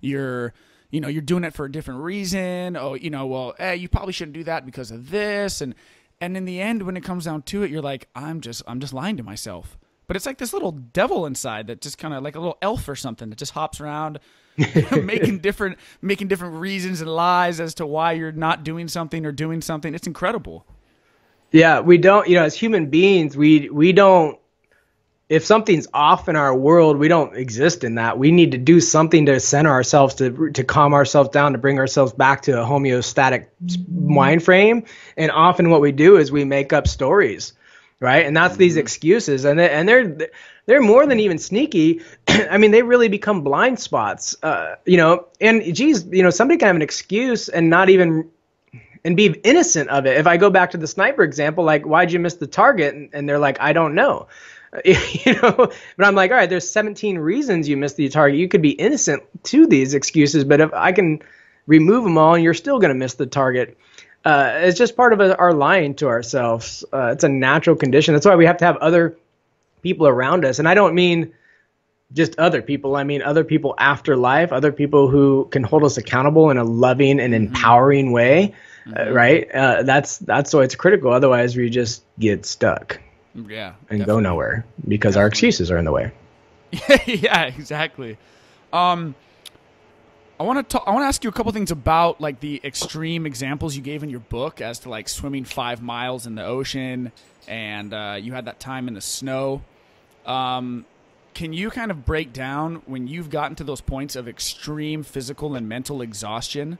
you're, you know, you're doing it for a different reason. Oh, you know, well, hey, you probably shouldn't do that because of this, and and in the end, when it comes down to it, you're like, I'm just, I'm just lying to myself. But it's like this little devil inside that just kind of like a little elf or something that just hops around, [LAUGHS] [LAUGHS] making different, making different reasons and lies as to why you're not doing something or doing something. It's incredible. Yeah, we don't, you know, as human beings, we we don't if something's off in our world, we don't exist in that. We need to do something to center ourselves to to calm ourselves down to bring ourselves back to a homeostatic mind frame. And often what we do is we make up stories, right? And that's these excuses and they, and they're they're more than even sneaky. [CLEARS THROAT] I mean, they really become blind spots. Uh, you know, and geez, you know, somebody can have an excuse and not even and be innocent of it. If I go back to the sniper example, like, why'd you miss the target? And, and they're like, I don't know. [LAUGHS] you know, but I'm like, all right, there's 17 reasons you missed the target. You could be innocent to these excuses, but if I can remove them all and you're still going to miss the target, uh, it's just part of our lying to ourselves. Uh, it's a natural condition. That's why we have to have other people around us. And I don't mean just other people. I mean other people after life, other people who can hold us accountable in a loving and empowering way, uh, right? Uh, that's that's why it's critical. Otherwise, we just get stuck Yeah. and go nowhere because our excuses are in the way. [LAUGHS] yeah, exactly. Um, I want to I want to ask you a couple things about like the extreme examples you gave in your book as to like swimming five miles in the ocean, and uh, you had that time in the snow. Um, can you kind of break down when you've gotten to those points of extreme physical and mental exhaustion,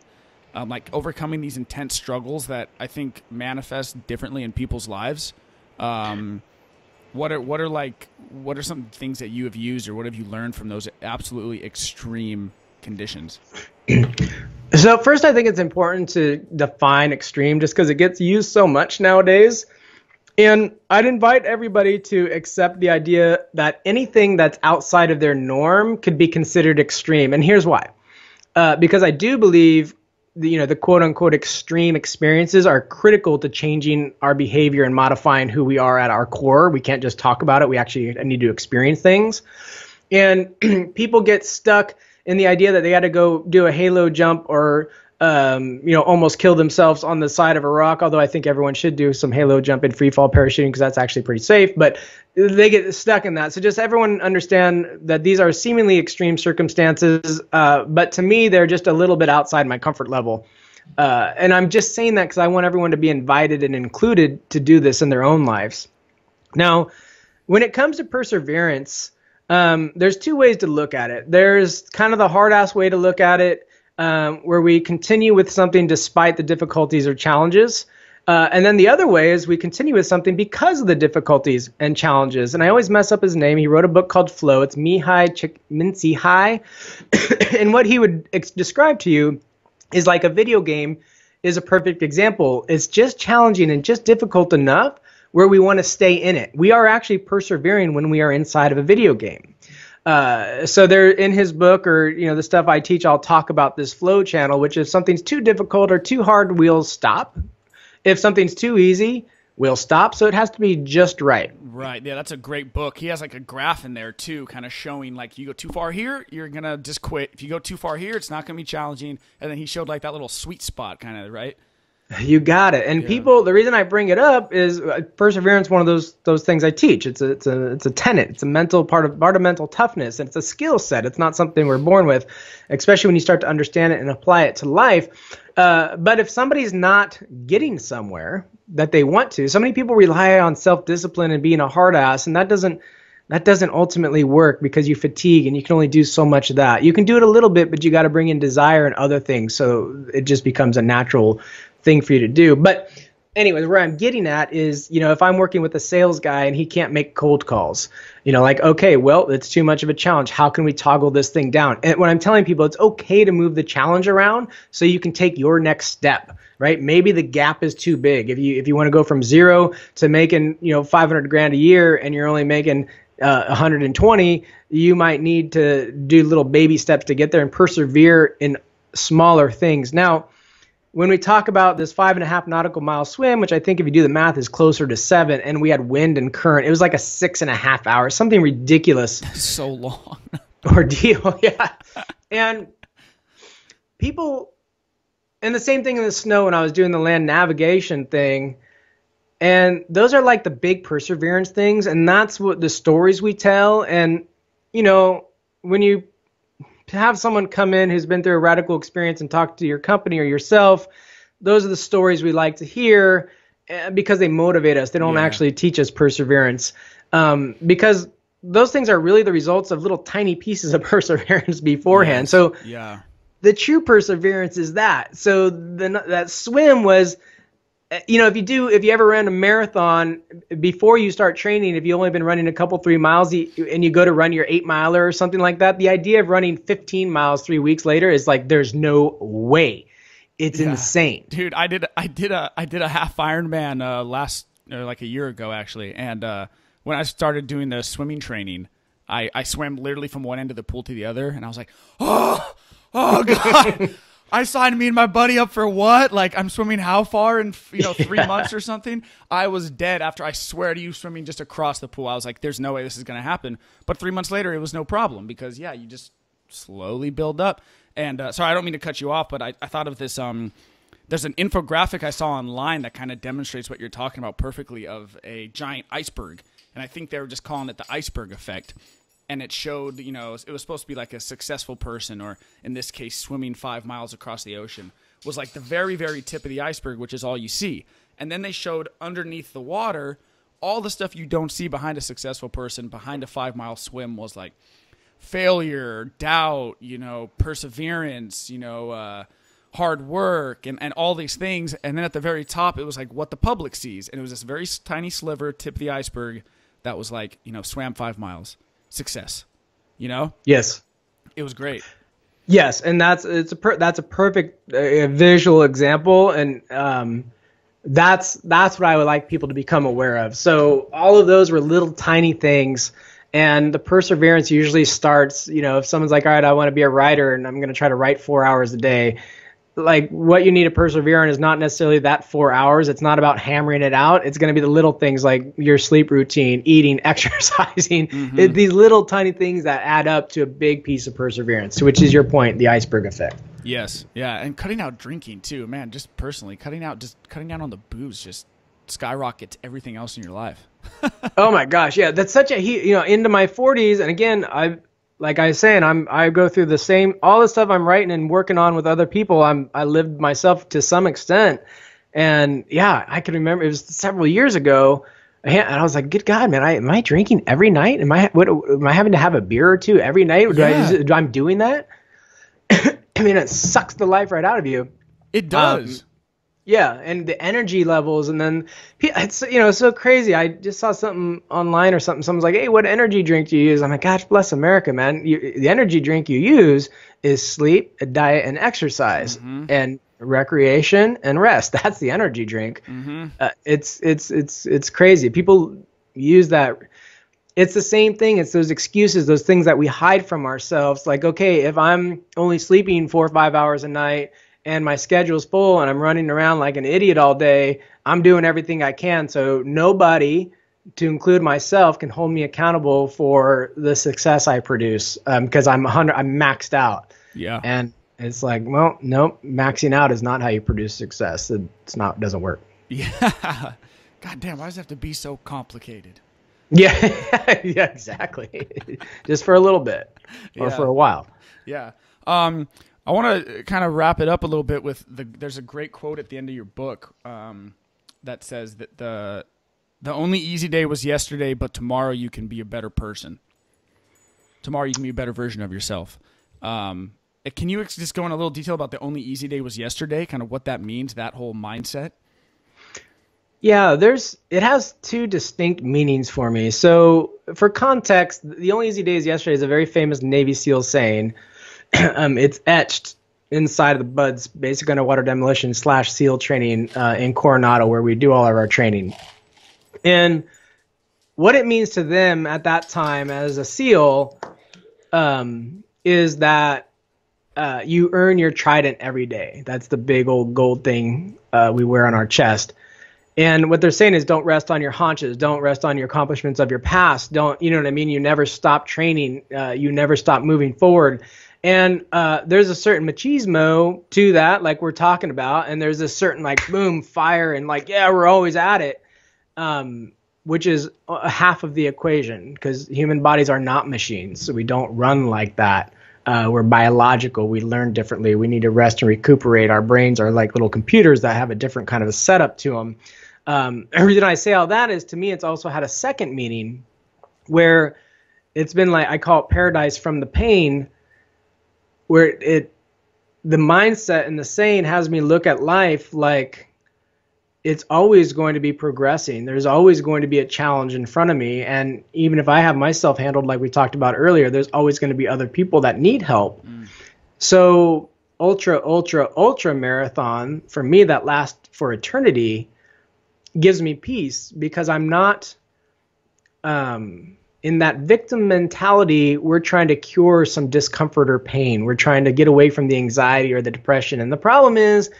um, like overcoming these intense struggles that I think manifest differently in people's lives? Um, what are what are like what are some things that you have used or what have you learned from those absolutely extreme conditions? So first, I think it's important to define extreme, just because it gets used so much nowadays. And I'd invite everybody to accept the idea that anything that's outside of their norm could be considered extreme. And here's why: uh, because I do believe, the, you know, the quote unquote extreme experiences are critical to changing our behavior and modifying who we are at our core. We can't just talk about it; we actually need to experience things. And [CLEARS THROAT] people get stuck in the idea that they got to go do a halo jump or um, you know almost kill themselves on the side of a rock. Although I think everyone should do some halo jump and free fall parachuting because that's actually pretty safe. But they get stuck in that. So just everyone understand that these are seemingly extreme circumstances, uh, but to me they're just a little bit outside my comfort level. Uh, and I'm just saying that because I want everyone to be invited and included to do this in their own lives. Now, when it comes to perseverance, um, there's two ways to look at it. There's kind of the hard ass way to look at it, um, where we continue with something despite the difficulties or challenges. Uh, and then the other way is we continue with something because of the difficulties and challenges. And I always mess up his name. He wrote a book called Flow. It's Mihai Csikszentmihalyi. [COUGHS] and what he would ex- describe to you is like a video game is a perfect example. It's just challenging and just difficult enough where we want to stay in it. We are actually persevering when we are inside of a video game. Uh, so there in his book or you know the stuff I teach, I'll talk about this flow channel, which if something's too difficult or too hard, we'll stop. If something's too easy, we'll stop. So it has to be just right. Right. Yeah, that's a great book. He has like a graph in there too, kind of showing like you go too far here, you're gonna just quit. If you go too far here, it's not gonna be challenging. And then he showed like that little sweet spot, kind of right. [LAUGHS] You got it. And people, the reason I bring it up is uh, perseverance. One of those those things I teach. It's a it's a it's a tenet. It's a mental part of part of mental toughness, and it's a skill set. It's not something we're born with, especially when you start to understand it and apply it to life. Uh, but if somebody's not getting somewhere that they want to, so many people rely on self discipline and being a hard ass, and that doesn't that doesn't ultimately work because you fatigue and you can only do so much of that. You can do it a little bit, but you got to bring in desire and other things, so it just becomes a natural thing for you to do. But anyways, where I'm getting at is, you know, if I'm working with a sales guy and he can't make cold calls, you know, like, okay, well, it's too much of a challenge. How can we toggle this thing down? And when I'm telling people it's okay to move the challenge around so you can take your next step, right? Maybe the gap is too big. If you if you want to go from zero to making, you know, 500 grand a year and you're only making uh, 120, you might need to do little baby steps to get there and persevere in smaller things. Now, when we talk about this five and a half nautical mile swim, which I think if you do the math is closer to seven, and we had wind and current, it was like a six and a half hours, something ridiculous. [LAUGHS] so long. [LAUGHS] ordeal, [LAUGHS] yeah. And people, and the same thing in the snow when I was doing the land navigation thing. And those are like the big perseverance things. And that's what the stories we tell. And, you know, when you have someone come in who's been through a radical experience and talk to your company or yourself, those are the stories we like to hear eh, because they motivate us. They don't yeah. actually teach us perseverance. Um, because those things are really the results of little tiny pieces of [LAUGHS] perseverance beforehand. Yes. So, yeah. The true perseverance is that. So the, that swim was you know, if you do, if you ever ran a marathon before you start training, if you only been running a couple three miles and you go to run your eight miler or something like that, the idea of running 15 miles three weeks later is like there's no way. It's yeah. insane, dude. I did, I did a, I did a half Ironman uh, last, or like a year ago actually, and uh, when I started doing the swimming training, I, I swam literally from one end of the pool to the other, and I was like, oh, oh god. [LAUGHS] I signed me and my buddy up for what? Like I'm swimming how far in you know [LAUGHS] three yeah. months or something? I was dead after I swear to you swimming just across the pool. I was like, there's no way this is gonna happen. But three months later, it was no problem because yeah, you just slowly build up. And uh, sorry, I don't mean to cut you off, but I, I thought of this. Um, there's an infographic I saw online that kind of demonstrates what you're talking about perfectly of a giant iceberg, and I think they were just calling it the iceberg effect and it showed, you know, it was supposed to be like a successful person, or in this case, swimming five miles across the ocean, was like the very, very tip of the iceberg, which is all you see. And then they showed underneath the water all the stuff you don't see behind a successful person, behind a five mile swim was like failure, doubt, you know, perseverance, you know, uh, hard work, and, and all these things. And then at the very top, it was like what the public sees. And it was this very tiny sliver, tip of the iceberg, that was like, you know, swam five miles success. You know? Yes. It was great. Yes, and that's it's a per, that's a perfect uh, visual example, and um, that's that's what I would like people to become aware of. So all of those were little tiny things, and the perseverance usually starts. You know, if someone's like, "All right, I want to be a writer, and I'm going to try to write four hours a day," like what you need to persevere in is not necessarily that four hours. It's not about hammering it out. It's going to be the little things like your sleep routine, eating, [LAUGHS] exercising, mm-hmm. it, these little tiny things that add up to a big piece of perseverance, which is your point, the iceberg effect. Yes. Yeah. And cutting out drinking too, man, just personally, cutting out, just cutting down on the booze just skyrockets everything else in your life. [LAUGHS] oh my gosh. Yeah. That's such a, you know, into my 40s. And again, I've, like I was saying, I'm I go through the same all the stuff I'm writing and working on with other people. I'm I lived myself to some extent, and yeah, I can remember it was several years ago, and I was like, "Good God, man! I, am I drinking every night? Am I what? Am I having to have a beer or two every night? Do yeah. I, do I'm doing that? [COUGHS] I mean, it sucks the life right out of you. It does. Um, yeah, and the energy levels, and then it's you know so crazy. I just saw something online or something. Someone's like, "Hey, what energy drink do you use?" I'm like, "Gosh, bless America, man! You, the energy drink you use is sleep, a diet, and exercise, mm-hmm. and recreation and rest. [LAUGHS] That's the energy drink. Mm-hmm. Uh, it's it's it's it's crazy. People use that. It's the same thing. It's those excuses, those things that we hide from ourselves. Like, okay, if I'm only sleeping four or five hours a night and my schedule's full and I'm running around like an idiot all day, I'm doing everything I can. So nobody, to include myself, can hold me accountable for the success I produce because um, I'm 100, I'm maxed out. Yeah. And it's like, well, nope, maxing out is not how you produce success. It's not, doesn't work. Yeah. [LAUGHS] God damn, why does it have to be so complicated? Yeah, [LAUGHS] yeah, exactly. [LAUGHS] Just for a little bit or yeah. for a while. Yeah. Um, I want to kind of wrap it up a little bit with the. There's a great quote at the end of your book um, that says that the the only easy day was yesterday, but tomorrow you can be a better person. Tomorrow you can be a better version of yourself. Um, eh, can you just go in a little detail about the only easy day was yesterday? Kind of what that means, that whole mindset. Yeah, there's it has two distinct meanings for me. So, for context, the only easy day is yesterday is a very famous Navy SEAL saying. [CLEARS THROAT] um, it's etched inside of the BUD/S basic underwater demolition slash SEAL training uh, in Coronado, where we do all of our training. And what it means to them at that time as a SEAL um, is that uh, you earn your trident every day. That's the big old gold thing uh, we wear on our chest. And what they're saying is don't rest on your haunches. Don't rest on your accomplishments of your past. Don't, you know what I mean? You never stop training. Uh, you never stop moving forward. And uh, there's a certain machismo to that, like we're talking about. And there's a certain, like, boom, fire, and like, yeah, we're always at it, um, which is a half of the equation because human bodies are not machines. So we don't run like that. Uh, we're biological. We learn differently. We need to rest and recuperate. Our brains are like little computers that have a different kind of a setup to them um, [CLEARS THROAT] the reason I say all that is to me, it's also had a second meaning where it's been like I call it paradise from the pain, where it the mindset and the saying has me look at life like it's always going to be progressing. There's always going to be a challenge in front of me. And even if I have myself handled like we talked about earlier, there's always going to be other people that need help. Mm. So ultra, ultra, ultra marathon for me that lasts for eternity gives me peace because I'm not um, in that victim mentality. We're trying to cure some discomfort or pain. We're trying to get away from the anxiety or the depression. And the problem is,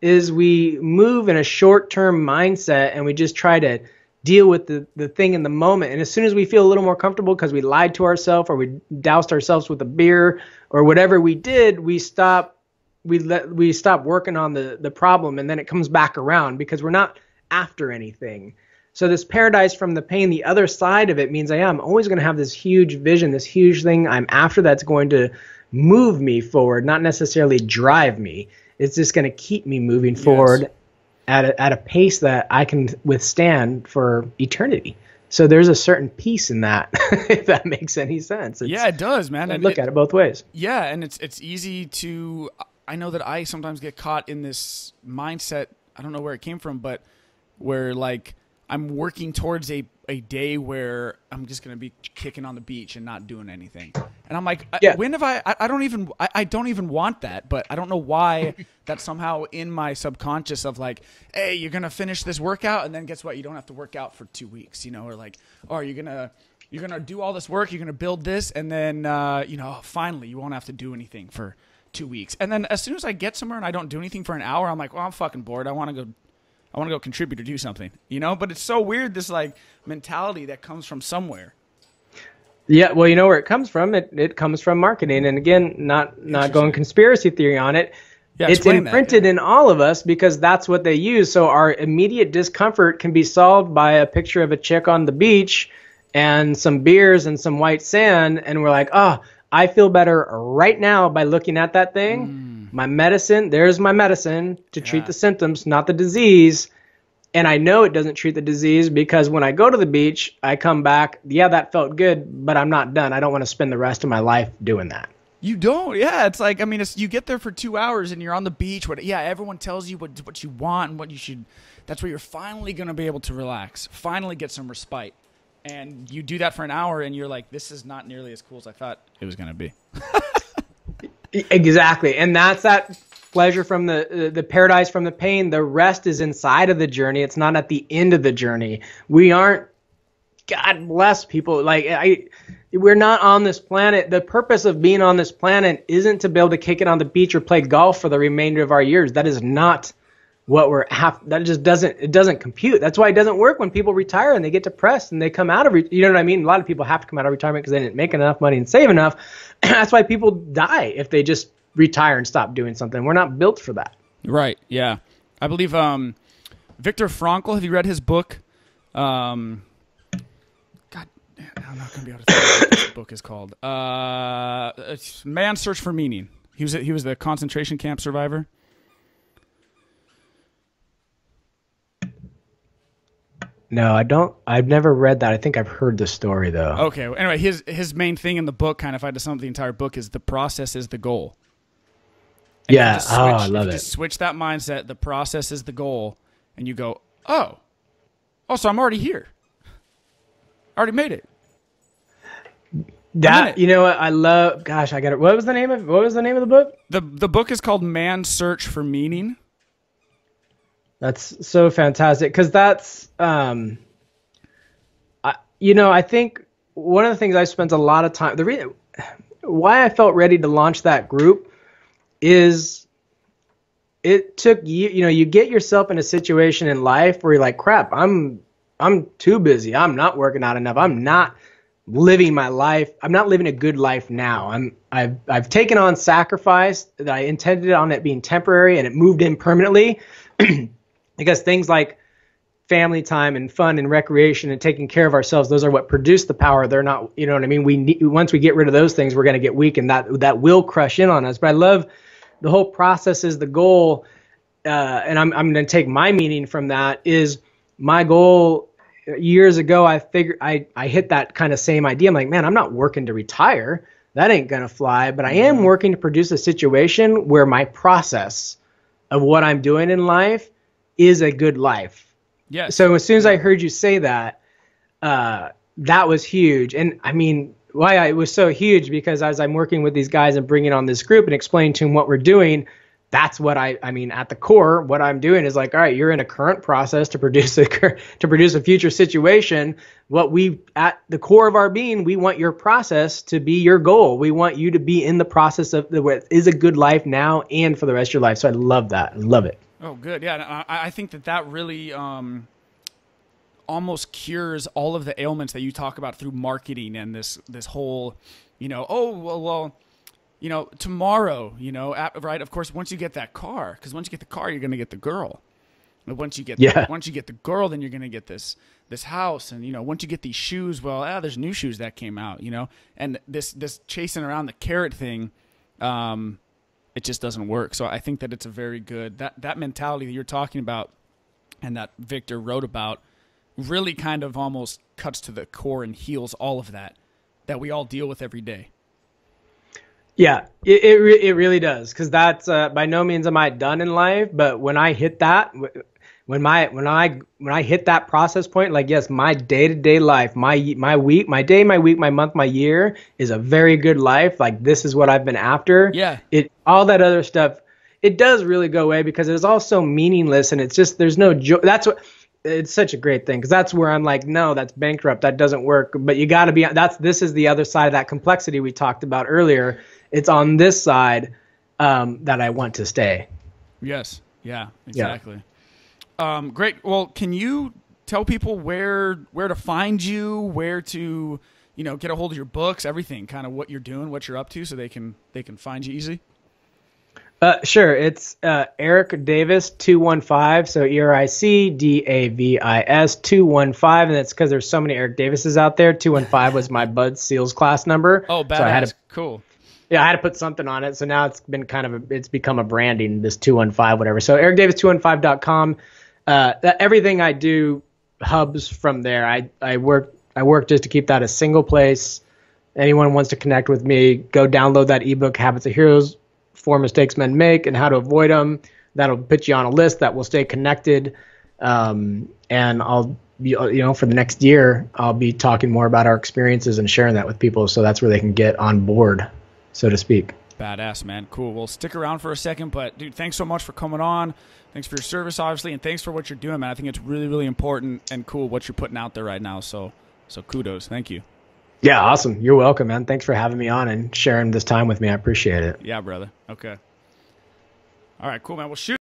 is we move in a short-term mindset and we just try to deal with the, the thing in the moment. And as soon as we feel a little more comfortable because we lied to ourselves or we doused ourselves with a beer or whatever we did, we stop we let we stop working on the the problem and then it comes back around because we're not after anything. So this paradise from the pain, the other side of it means I am always going to have this huge vision, this huge thing I'm after that's going to move me forward, not necessarily drive me. It's just going to keep me moving yes. forward at a, at a pace that I can withstand for eternity. So there's a certain peace in that, [LAUGHS] if that makes any sense. It's, yeah, it does, man. I look it, at it both ways. Yeah, and it's it's easy to. I know that I sometimes get caught in this mindset. I don't know where it came from, but where like I'm working towards a, a day where I'm just gonna be kicking on the beach and not doing anything. And I'm like, yeah. when have I, I? I, don't even I, I don't even want that, but I don't know why [LAUGHS] that's somehow in my subconscious of like, hey, you're gonna finish this workout, and then guess what? You don't have to work out for two weeks, you know, or like, oh, you're gonna you're gonna do all this work, you're gonna build this, and then uh, you know, finally, you won't have to do anything for two weeks. And then as soon as I get somewhere and I don't do anything for an hour, I'm like, well, I'm fucking bored. I want to go I want to go contribute or do something, you know. But it's so weird this like mentality that comes from somewhere. Yeah, well, you know where it comes from. It it comes from marketing, and again, not not going conspiracy theory on it. Yeah, it's imprinted that, yeah. in all of us because that's what they use. So our immediate discomfort can be solved by a picture of a chick on the beach and some beers and some white sand, and we're like, oh, I feel better right now by looking at that thing. Mm my medicine, there's my medicine to yeah. treat the symptoms, not the disease. And I know it doesn't treat the disease because when I go to the beach, I come back, yeah, that felt good, but I'm not done. I don't want to spend the rest of my life doing that. You don't, yeah. It's like I mean, it's you get there for two hours and you're on the beach. What, yeah, everyone tells you what what you want and what you should. That's where you're finally gonna be able to relax, finally get some respite, and you do that for an hour, and you're like, this is not nearly as cool as I thought it was gonna be. [LAUGHS] Exactly, and that's that pleasure from the uh, the paradise from the pain. The rest is inside of the journey. It's not at the end of the journey. We aren't. God bless people. Like I, we're not on this planet. The purpose of being on this planet isn't to be able to kick it on the beach or play golf for the remainder of our years. That is not what we're half that just doesn't it doesn't compute. That's why it doesn't work when people retire and they get depressed and they come out of re- you know what i mean? A lot of people have to come out of retirement because they didn't make enough money and save enough. [CLEARS THROAT] That's why people die if they just retire and stop doing something. We're not built for that. Right yeah. I believe um victor frankl have you read his book? Um god i'm not gonna be able to what this [COUGHS] book is called. Uh man's search for meaning. He was he was the concentration camp survivor No, I don't. I've never read that. I think I've heard the story though. Okay. Anyway, his his main thing in the book, kind of, if I had to sum up the entire book, is the process is the goal. And yeah. Ah, switch, oh, I love it. switch that mindset. The process is the goal, and you go, oh, Oh, so I'm already here. I already made it. That you know what I love. Gosh, I got it. What was the name of what was the name of the book? the The book is called Man's Search for Meaning. That's so fantastic because that's um, I you know I think one of the things I spent a lot of time the reason why I felt ready to launch that group is it took you you know you get yourself in a situation in life where you're like crap I'm I'm too busy. I'm not working out enough. I'm not living my life. I'm not living a good life now. I'm I've I've taken on sacrifice that I intended on it being temporary and it moved in permanently [CLEARS THROAT] because things like family time and fun and recreation and taking care of ourselves those are what produce the power. They're not you know what i mean? We need, once we get rid of those things we're going to get weak and that that will crush in on us. But i love the whole process is the goal uh, and i'm, I'm going to take my meaning from that is my goal years ago i figured i i hit that kind of same idea. I'm like man i'm not working to retire. That ain't going to fly. But i am working to produce a situation where my process of what i'm doing in life is a good life Yes. so as soon as I heard you say that, uh, that was huge. And I mean, why I, it was so huge because as I'm working with these guys and bringing on this group and explaining to them what we're doing, that's what I, I mean, at the core, what I'm doing is like, all right, you're in a current process to produce a to produce a future situation. What we at the core of our being, we want your process to be your goal. We want you to be in the process of the what is a good life now and for the rest of your life. So I love that. I love it. Oh, good. Yeah, I, I think that that really um, almost cures all of the ailments that you talk about through marketing and this this whole, you know, oh well, well, you know, tomorrow, you know, at, right? Of course, once you get that car, because once you get the car, you're gonna get the girl. And once you get Yeah. once you get the girl, then you're gonna get this this house, and you know, once you get these shoes, well, ah, there's new shoes that came out, you know, and this this chasing around the carrot thing. Um, it just doesn't work. So I think that it's a very good that that mentality that you're talking about and that Victor wrote about really kind of almost cuts to the core and heals all of that that we all deal with every day. Yeah, it it, re- it really does because that's uh, by no means am I done in life, but when I hit that, when my when I when I hit that process point, like yes, my day to day life, my my week, my day, my week, my month, my year is a very good life. Like this is what I've been after. Yeah. It all that other stuff, it does really go away because it's all so meaningless and it's just there's no joy. That's what. It's such a great thing because that's where I'm like, no, that's bankrupt. That doesn't work. But you got to be. That's this is the other side of that complexity we talked about earlier. It's on this side um, that I want to stay. Yes. Yeah, exactly. Um, great. Well, can you tell people where where to find you, where to, you know, get a hold of your books, everything, kind of what you're doing, what you're up to so they can they can find you easy? Uh, sure. It's uh, Eric Davis two one five. So E R I C D A V I S two one five, and that's because there's so many Eric Davises out there. Two one five was my BUD/S Seals class number. [LAUGHS] Oh, badass. So I had to, cool. yeah, I had to put something on it. So now it's been kind of a, it's become a branding. This two one five whatever. So ericdavis215.com. Uh, that everything I do hubs from there. I I work I work just to keep that a single place. Anyone wants to connect with me, go download that ebook, Habits of Heroes, Four Mistakes Men Make, and How to Avoid Them. That'll put you on a list that will stay connected. Um, and I'll, be, you know, for the next year, I'll be talking more about our experiences and sharing that with people. So that's where they can get on board, so to speak. Badass, man. Cool. Well, stick around for a second, but dude, thanks so much for coming on. Thanks for your service, obviously, and thanks for what you're doing, man. I think it's really, really important and cool what you're putting out there right now. So, so kudos. Thank you. Yeah, awesome. You're welcome, man. Thanks for having me on and sharing this time with me. I appreciate it. Yeah, brother. Okay. All right, cool, man. Well, shoot.